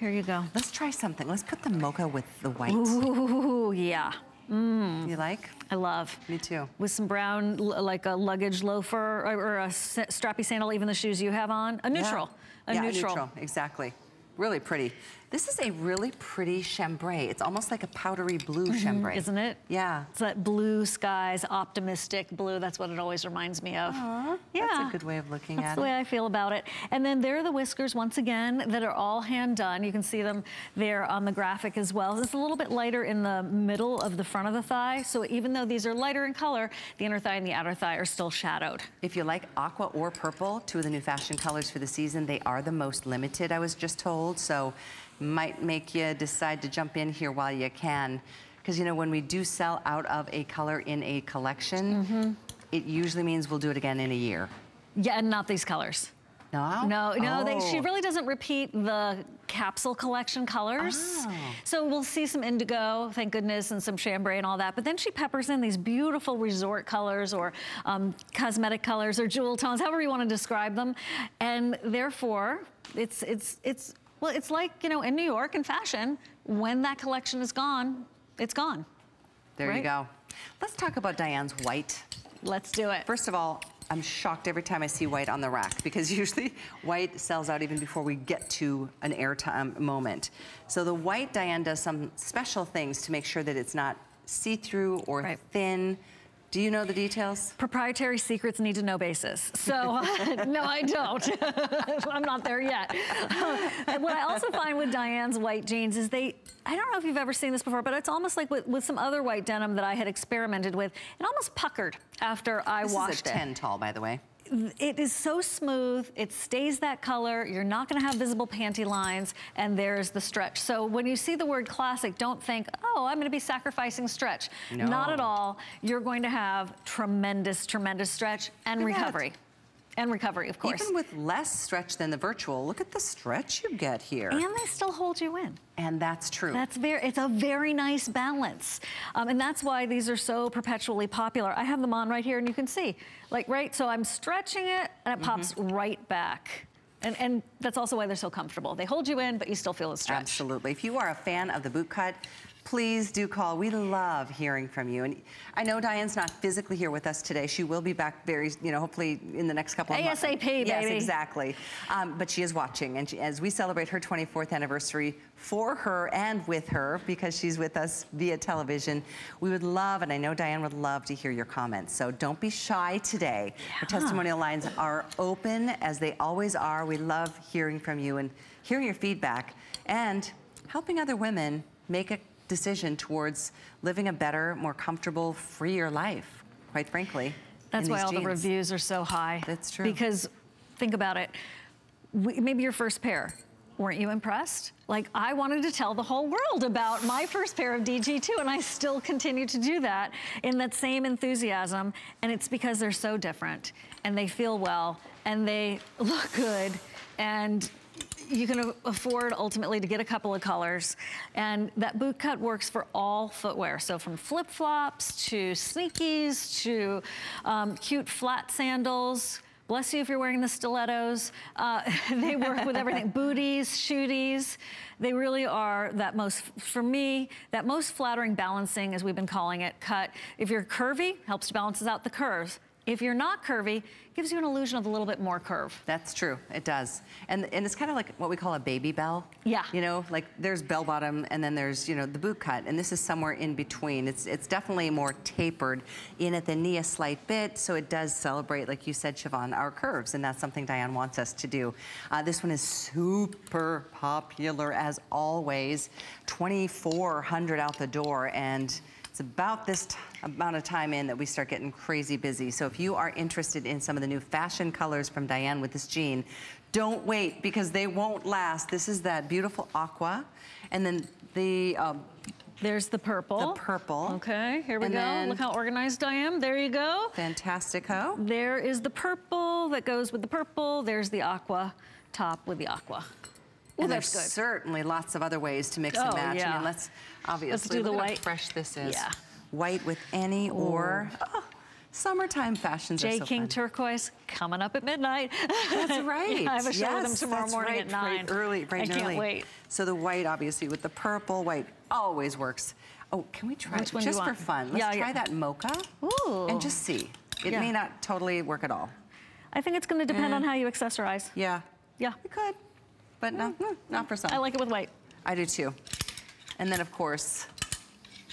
Here you go. Let's try something. Let's put the mocha with the white. Ooh, yeah. Mm. You like? I love. Me too. With some brown, like a luggage loafer or a strappy sandal, even the shoes you have on. A neutral. Yeah. A yeah, neutral. neutral. Exactly. Really pretty. This is a really pretty chambray. It's almost like a powdery blue mm -hmm, chambray. Isn't it? Yeah. It's that blue skies, optimistic blue. That's what it always reminds me of. Aww, yeah. That's a good way of looking that's at it. That's the way I feel about it. And then there are the whiskers, once again, that are all hand done. You can see them there on the graphic as well. It's a little bit lighter in the middle of the front of the thigh. So even though these are lighter in color, the inner thigh and the outer thigh are still shadowed. If you like aqua or purple, two of the new fashion colors for the season, they are the most limited, I was just told. So might make you decide to jump in here while you can. Because, you know, when we do sell out of a color in a collection, mm -hmm. it usually means we'll do it again in a year. Yeah, and not these colors. No? No, no, oh. they, she oh. really doesn't repeat the capsule collection colors. Oh. So we'll see some indigo, thank goodness, and some chambray and all that. But then she peppers in these beautiful resort colors or um, cosmetic colors or jewel tones, however you want to describe them. And therefore, it's, it's, it's well, it's like, you know, in New York in fashion, when that collection is gone, it's gone. There right? you go. Let's talk about Diane's white. Let's do it. First of all, I'm shocked every time I see white on the rack because usually white sells out even before we get to an airtime moment. So the white Diane does some special things to make sure that it's not see-through or right. thin do you know the details? Proprietary secrets need to know basis. So no, I don't. I'm not there yet. what I also find with Diane's white jeans is they, I don't know if you've ever seen this before, but it's almost like with, with some other white denim that I had experimented with. It almost puckered after I this washed it. This is a 10 tall, by the way it is so smooth, it stays that color, you're not gonna have visible panty lines, and there's the stretch. So when you see the word classic, don't think, oh, I'm gonna be sacrificing stretch. No. Not at all. You're going to have tremendous, tremendous stretch and recovery. That. And recovery, of course. Even with less stretch than the virtual, look at the stretch you get here. And they still hold you in. And that's true. That's very, it's a very nice balance. Um, and that's why these are so perpetually popular. I have them on right here and you can see, like, right, so I'm stretching it and it pops mm -hmm. right back. And, and, that's also why they're so comfortable. They hold you in, but you still feel the stretch. Absolutely. If you are a fan of the boot cut, please do call. We love hearing from you. And I know Diane's not physically here with us today. She will be back very, you know, hopefully in the next couple of months. ASAP, baby. Yes, exactly. Um, but she is watching. And she, as we celebrate her 24th anniversary for her and with her, because she's with us via television, we would love, and I know Diane would love to hear your comments. So don't be shy today. Yeah. Our testimonial lines are open, as they always are. We love hearing from you and hearing your feedback and helping other women make a decision towards living a better, more comfortable, freer life, quite frankly. That's why all jeans. the reviews are so high. That's true. Because think about it, we, maybe your first pair, weren't you impressed? Like I wanted to tell the whole world about my first pair of DG2 and I still continue to do that in that same enthusiasm. And it's because they're so different and they feel well and they look good and you can afford ultimately to get a couple of colors. And that boot cut works for all footwear. So from flip-flops to sneakies to um, cute flat sandals, Bless you if you're wearing the stilettos. Uh, they work with everything. Booties, shooties. They really are that most, for me, that most flattering balancing, as we've been calling it, cut. If you're curvy, helps to balances out the curves. If you're not curvy, gives you an illusion of a little bit more curve. That's true, it does. And, and it's kind of like what we call a baby bell. Yeah. You know, like there's bell bottom and then there's, you know, the boot cut and this is somewhere in between. It's, it's definitely more tapered in at the knee a slight bit, so it does celebrate, like you said, Shivan, our curves, and that's something Diane wants us to do. Uh, this one is super popular as always. 2,400 out the door and it's about this amount of time in that we start getting crazy busy. So if you are interested in some of the new fashion colors from Diane with this jean, don't wait because they won't last. This is that beautiful aqua. And then the... Um, there's the purple. The purple. Okay, here we and go. Look how organized I am. There you go. Fantastico. There is the purple that goes with the purple. There's the aqua top with the aqua. Ooh, and there's good. certainly lots of other ways to mix oh, and match. Yeah. I mean, let's obviously let's do the white. fresh this is. Yeah. White with any Ooh. or oh, summertime fashions. Jay So King fun. turquoise coming up at midnight. That's right. yeah, I have a show yes, with them tomorrow morning right, at nine. Right early, right I early. can't wait. So the white, obviously, with the purple, white always works. Oh, can we try Which it just for fun? Let's yeah, try yeah. that mocha Ooh. and just see. It may not totally work at all. I think it's going to depend mm. on how you accessorize. Yeah. Yeah. It could, but no, mm. not for some. I like it with white. I do too. And then, of course,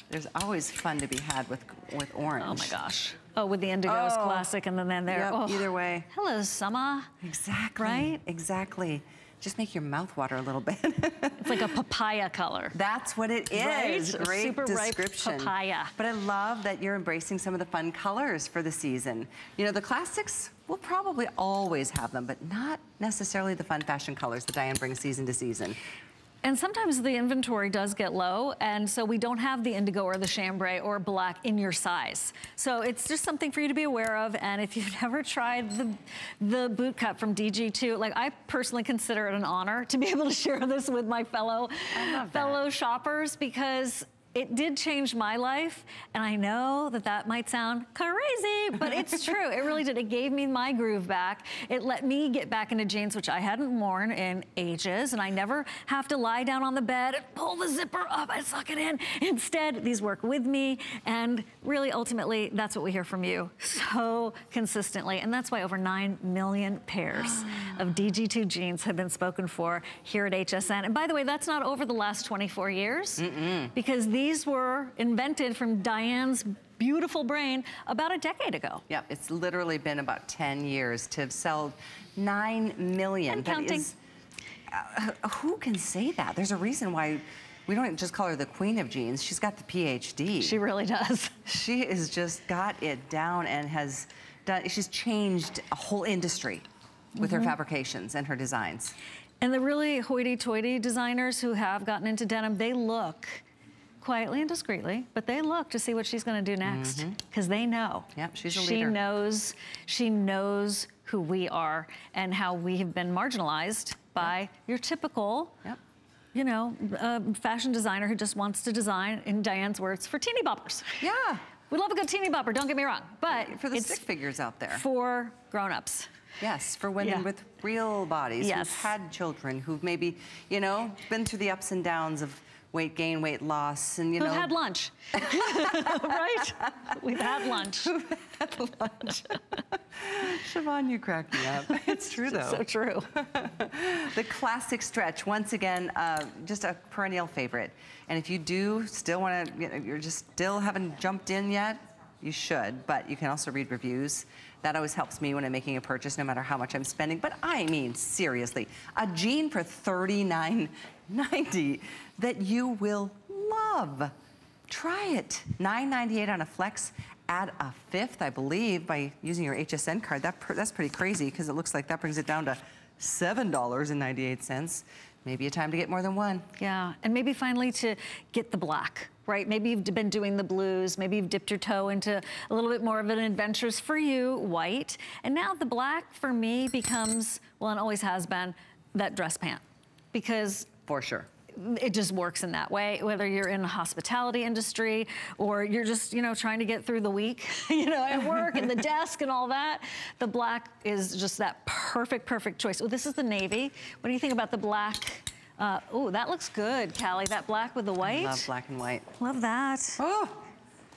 there's always fun to be had with with orange. Oh my gosh. Oh, with the indigo oh. is classic, and then, then there. Yep, oh. Either way. Hello, summer. Exactly. Right? Exactly. Just make your mouth water a little bit. it's like a papaya color. That's what it is. Right? Great Super description. Ripe papaya. But I love that you're embracing some of the fun colors for the season. You know, the classics, we'll probably always have them, but not necessarily the fun fashion colors that Diane brings season to season. And sometimes the inventory does get low, and so we don't have the indigo or the chambray or black in your size. So it's just something for you to be aware of, and if you've never tried the, the boot cut from DG2, like I personally consider it an honor to be able to share this with my fellow, fellow shoppers because it did change my life, and I know that that might sound crazy, but it's true. It really did. It gave me my groove back. It let me get back into jeans, which I hadn't worn in ages, and I never have to lie down on the bed and pull the zipper up and suck it in. Instead, these work with me, and really, ultimately, that's what we hear from you so consistently, and that's why over 9 million pairs of DG2 jeans have been spoken for here at HSN. And by the way, that's not over the last 24 years, mm -mm. because these these were invented from Diane's beautiful brain about a decade ago. Yep, it's literally been about 10 years to have sold 9 million. And counting. Is, uh, who can say that? There's a reason why we don't just call her the queen of jeans. She's got the PhD. She really does. She has just got it down and has done, she's changed a whole industry with mm -hmm. her mm-hmm. fabrications and her designs. And the really hoity-toity designers who have gotten into denim, they look quietly and discreetly, but they look to see what she's going to do next because they know. Yep, she's a she leader. knows. She knows who we are and how we have been marginalized by your typical. Yep. You know, uh, fashion designer who just wants to design, in Diane's words, for teeny boppers. Yeah. We love a good teeny bopper, don't get me wrong, but For the stick figures out there. for grown-ups. Yes, for women Yeah. with real bodies Yes. who've had children, who've maybe, you know, been through the ups and downs of weight gain, weight loss, and you Who've know, had lunch, right? We've had lunch. Shivan, you crack me up. It's true though. So true. the classic stretch, once again, uh, just a perennial favorite. And if you do still want to, you know, you're just still haven't jumped in yet, you should. But you can also read reviews. That always helps me when I'm making a purchase, no matter how much I'm spending. But I mean, seriously, a jean for $39.90 that you will love. Try it. $9.98 on a flex. Add a fifth, I believe, by using your HSN card. That that's pretty crazy because it looks like that brings it down to $7.98. Maybe a time to get more than one. Yeah, and maybe finally to get the black, right? Maybe you've been doing the blues, maybe you've dipped your toe into a little bit more of an adventures for you, white. And now the black for me becomes, well, and always has been, that dress pant. Because For sure. it just works in that way, whether you're in the hospitality industry or you're just, you know, trying to get through the week, you know, at work and the desk and all that. The black is just that perfect, perfect choice. Oh, this is the navy. What do you think about the black? Uh, oh, that looks good, Callie. That black with the white. Love black and white. Love that. Oh,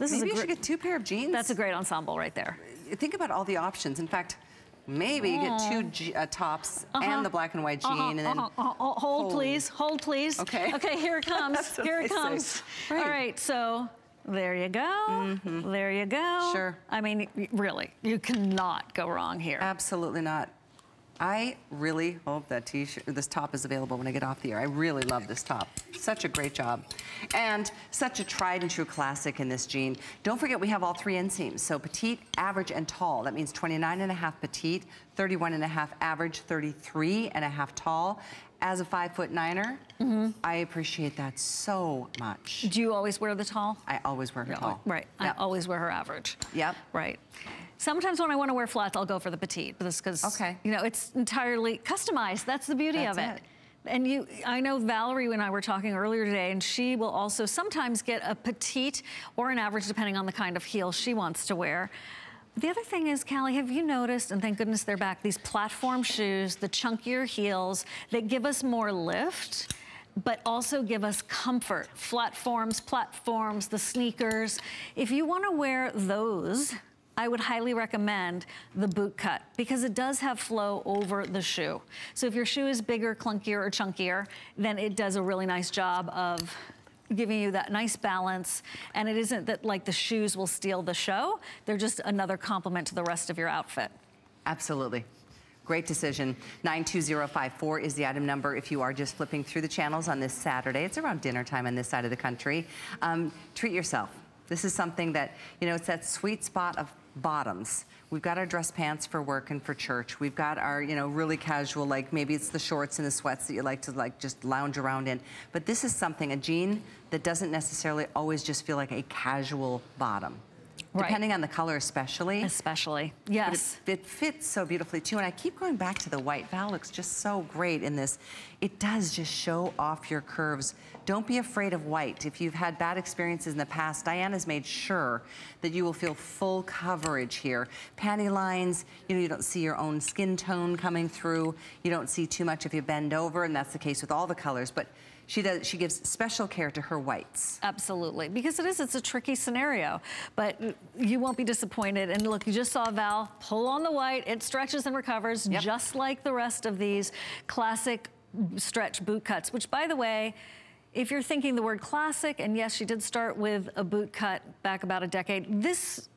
This maybe is a you should get two pair of jeans. that's a great ensemble right there. Think about all the options. In fact, maybe get two G- uh, tops and the black and white jean, Uh-huh, and then uh-huh, uh-huh. hold, Hold. please, hold please. Okay. Okay, here it comes. Here it comes. Right. All right, so there you go. There you go. Sure. I mean, really, you cannot go wrong here. absolutely not. I really hope that t-shirt, this top is available when I get off the air. I really love this top. Such a great job. And such a tried and true classic in this jean. Don't forget we have all three inseams. So petite, average, and tall. That means 29 and a half petite, 31 and a half average, 33 and a half tall. As a five foot niner, mm-hmm. I appreciate that so much. Do you always wear the tall? I always wear her tall. Right. I always wear her average. Yep. Right. Sometimes when I want to wear flats, I'll go for the petite, because Okay. you know it's entirely customized. That's the beauty That's of it. it. And you, I know Valerie and I were talking earlier today, and she will also sometimes get a petite or an average, depending on the kind of heel she wants to wear. The other thing is, Callie, have you noticed, and thank goodness they're back, these platform shoes, the chunkier heels that give us more lift, but also give us comfort. Flatforms, platforms, the sneakers. If you wanna wear those, I would highly recommend the boot cut because it does have flow over the shoe. So if your shoe is bigger, clunkier, or chunkier, then it does a really nice job of giving you that nice balance. And it isn't that like the shoes will steal the show. They're just another complement to the rest of your outfit. Absolutely. Great decision. 92054 is the item number if you are just flipping through the channels on this Saturday. It's around dinner time on this side of the country. Um, treat yourself. This is something that, you know, it's that sweet spot of bottoms. We've got our dress pants for work and for church. We've got our, you know, really casual, like maybe it's the shorts and the sweats that you like to like just lounge around in. But this is something, a jean that doesn't necessarily always just feel like a casual bottom. Right. Depending on the color especially. Especially, yes. it, it fits so beautifully too. And I keep going back to the white. Val looks just so great in this. It does just show off your curves. Don't be afraid of white. If you've had bad experiences in the past, Diana's made sure that you will feel full coverage here. Panty lines, you know, you don't see your own skin tone coming through. You don't see too much if you bend over, and that's the case with all the colors. But she does. She gives special care to her whites. Absolutely, because it is, it's a tricky scenario, but you won't be disappointed. And look, you just saw Val pull on the white, it stretches and recovers Yep. just like the rest of these classic stretch boot cuts, which by the way, if you're thinking the word classic, and yes, she did start with a boot cut back about a decade, this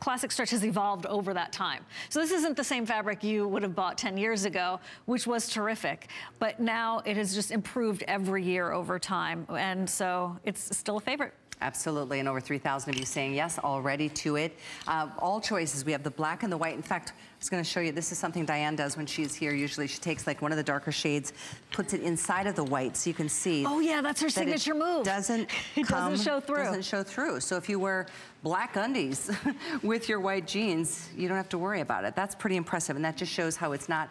classic stretch has evolved over that time. So this isn't the same fabric you would have bought 10 years ago, which was terrific. But now it has just improved every year over time. And so it's still a favorite. Absolutely, and over 3,000 of you saying yes already to it. Uh, all choices, we have the black and the white. In fact, I was gonna show you, this is something Diane does when she's here. Usually she takes like one of the darker shades, puts it inside of the white so you can see. Oh yeah, that's her that signature move. Doesn't It come- doesn't show through. Doesn't show through. So if you wear black undies with your white jeans, you don't have to worry about it. That's pretty impressive, and that just shows how it's not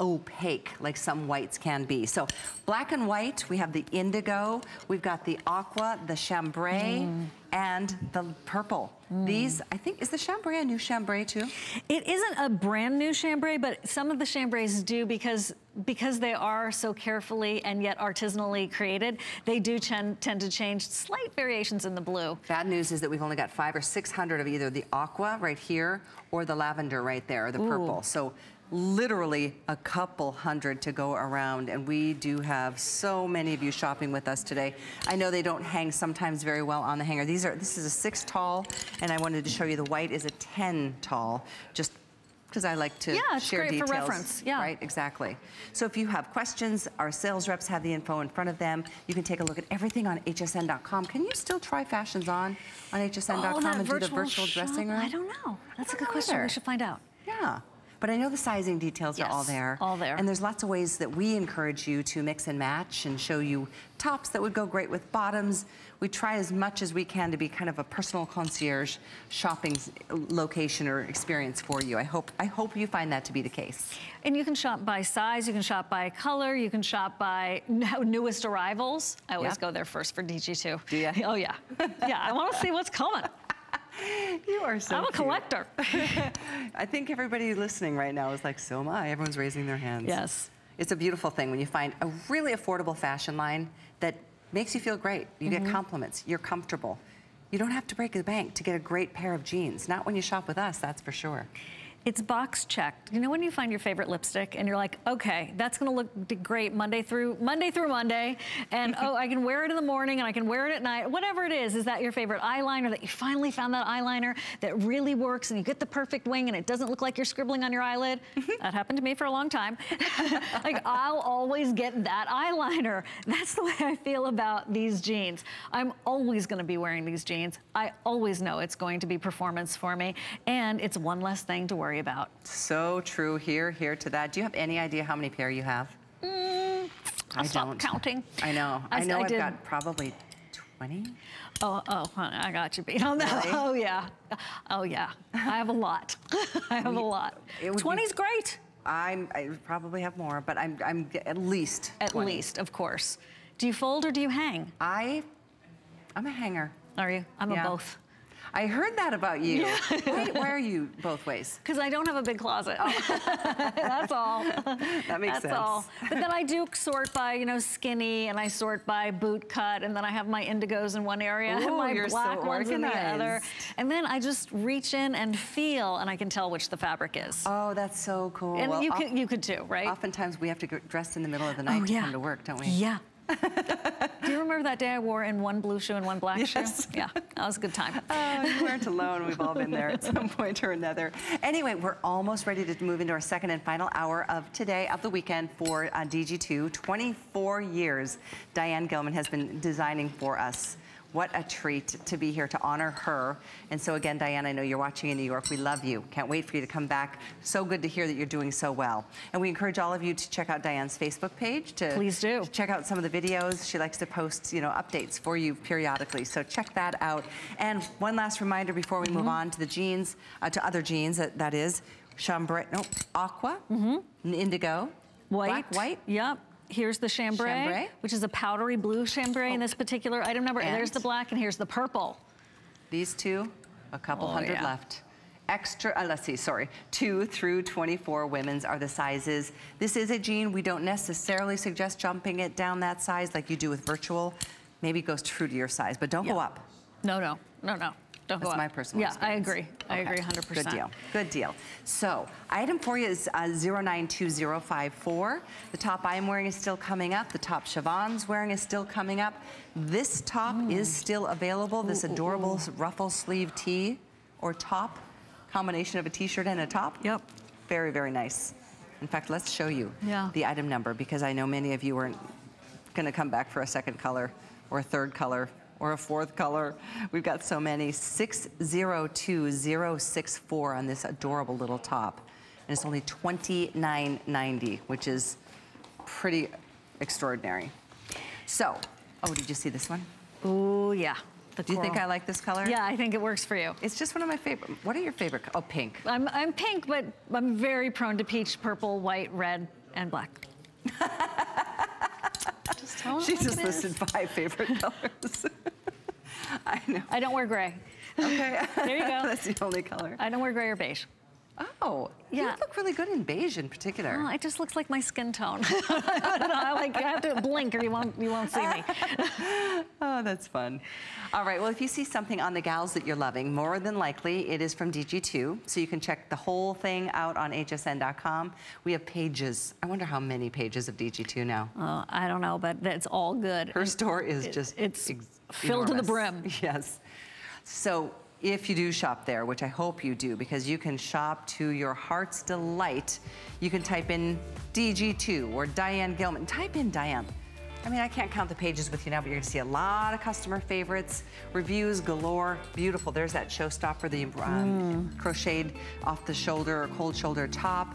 opaque like some whites can be. So black and white, we have the indigo, we've got the aqua, the chambray, Mm. and the purple. These, I think, is the chambray a new chambray too? It isn't a brand new chambray, but some of the chambrays do because because they are so carefully and yet artisanally created, they do tend, tend to change slight variations in the blue. Bad news is that we've only got five or 600 of either the aqua right here or the lavender right there, or the purple. So literally a couple hundred to go around and we do have so many of you shopping with us today. I know they don't hang sometimes very well on the hanger. These are, this is a six tall and I wanted to show you the white is a 10 tall, just because I like to Yeah, it's share great for details. reference, yeah. Right, exactly. So if you have questions, our sales reps have the info in front of them. You can take a look at everything on hsn.com. Can you still try fashions on on hsn.com Oh, and do the virtual shop? dressing room? I don't know. That's a good question. either. We should find out. Yeah. But I know the sizing details are all there. all there. And there's lots of ways that we encourage you to mix and match and show you tops that would go great with bottoms. We try as much as we can to be kind of a personal concierge shopping location or experience for you. I hope I hope you find that to be the case. And you can shop by size, you can shop by color, you can shop by newest arrivals. I always Yeah. go there first for DG2. Do ya? Oh yeah. yeah, I want to see what's coming. You are so I'm a cute. collector. I think everybody listening right now is like, so am I. Everyone's raising their hands. Yes. It's a beautiful thing when you find a really affordable fashion line that makes you feel great. You Mm-hmm. get compliments. You're comfortable. You don't have to break the bank to get a great pair of jeans. Not when you shop with us, that's for sure. It's box checked. You know when you find your favorite lipstick and you're like, okay, that's gonna look great Monday through Monday through Monday, and oh, I can wear it in the morning and I can wear it at night. Whatever it is, is that your favorite eyeliner that you finally found that eyeliner that really works and you get the perfect wing and it doesn't look like you're scribbling on your eyelid? that happened to me for a long time. like I'll always get that eyeliner. That's the way I feel about these jeans. I'm always gonna be wearing these jeans. I always know it's going to be performance for me, and it's one less thing to worry about. So true. Here, here to that. Do you have any idea how many pair you have? Mm, I I stopped don't. counting. I know. I know I I've got probably 20. Oh, oh, I got you beat on that. Really? Oh yeah, oh yeah. I have a lot. I have a lot. it would be- 20's great. I'm, I probably have more, but I'm, I'm at least At 20. least, of course. Do you fold or do you hang? I, I'm a hanger. Are you? I'm Yeah. a both. I heard that about you. why, why are you both ways? Because I don't have a big closet. Oh. That's all. Oh. That makes That's sense. all. But then I do sort by, you know, skinny, and I sort by boot cut, and then I have my indigos in one area, and my you're so black ones in the other. And then I just reach in and feel, and I can tell which the fabric is. Oh, that's so cool. and Well, you could, you could too, right? Oftentimes we have to get dressed in the middle of the oh, night Oh, to come to work, don't we? Yeah. Do you remember that day I wore in one blue shoe and one black Yes. shoe? Yeah, that was a good time. Oh, you weren't alone. We've all been there at some point or another. Anyway, we're almost ready to move into our second and final hour of today, of the weekend for uh, DG2. 24 years Diane Gilman has been designing for us. What a treat to be here to honor her. And so again, Diane, I know you're watching in New York. We love you. Can't wait for you to come back. So good to hear that you're doing so well. And we encourage all of you to check out Diane's Facebook page to Please do. check out some of the videos. She likes to post, you know, updates for you periodically. So check that out. And one last reminder before we Mm-hmm. move on to the jeans, uh, to other jeans, that, that is chambray, no, aqua, indigo, Mm-hmm. White. black, white. Yep. Here's the chambray, Chambray. which is a powdery blue chambray in this particular item number. And there's the black, and here's the purple. These two, a couple Oh, hundred yeah. left. Extra, uh, let's see, sorry, two through 24 women's are the sizes. This is a jean. We don't necessarily suggest jumping it down that size like you do with virtual. Maybe it goes true to your size, but don't go up. No, no, no, no. Don't go That's up. my personal Yeah, I experience. agree. I Okay. agree 100%. Good deal. Good deal. So, item for you is uh, 092054. The top I'm wearing is still coming up. The top Shivan's wearing is still coming up. This top is still available. This adorable ruffle sleeve tee or top combination of a t-shirt and a top. Yep. Very, very nice. In fact, let's show you Yeah. the item number because I know many of you aren't gonna come back for a second color or a third color or a fourth color. We've got so many. 602064 on this adorable little top. And it's only $29.90, which is pretty extraordinary. So, oh, did you see this one? Ooh, yeah. The Do you think I like this color? Yeah, I think it works for you. It's just one of my favorite. What are your favorite? Oh, pink. I'm, I'm pink, but I'm very prone to peach, purple, white, red, and black. just tell She like just listed five favorite colors. I know. I don't wear gray. Okay. There you go. That's the only color. I don't wear gray or beige. Oh, yeah. you look really good in beige in particular. Oh, it just looks like my skin tone. I like I have to blink or you won't you won't see me. Oh, that's fun. All right, well, if you see something on the gals that you're loving, more than likely it is from DG2. So you can check the whole thing out on hsn.com. We have pages. I wonder how many pages of DG2 now. Uh, I don't know, but it's all good. Her store is it- just it's filled to the brim. Yes. So if you do shop there, which I hope you do, because you can shop to your heart's delight, you can type in DG2 or Diane Gilman. Type in Diane. I mean, I can't count the pages with you now, but you're gonna see a lot of customer favorites, reviews galore. Beautiful. There's that showstopper, the um, crocheted off the shoulder or cold shoulder top.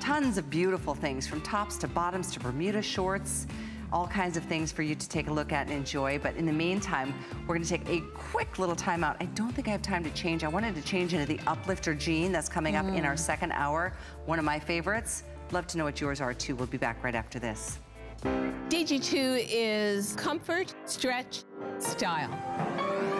Tons of beautiful things from tops to bottoms to Bermuda shorts all kinds of things for you to take a look at and enjoy. But in the meantime, we're gonna take a quick little time out. I don't think I have time to change. I wanted to change into the uplifter jean that's coming up in our mm. second hour. One of my favorites. Love to know what yours are too. We'll be back right after this. DG2 is comfort, stretch, style.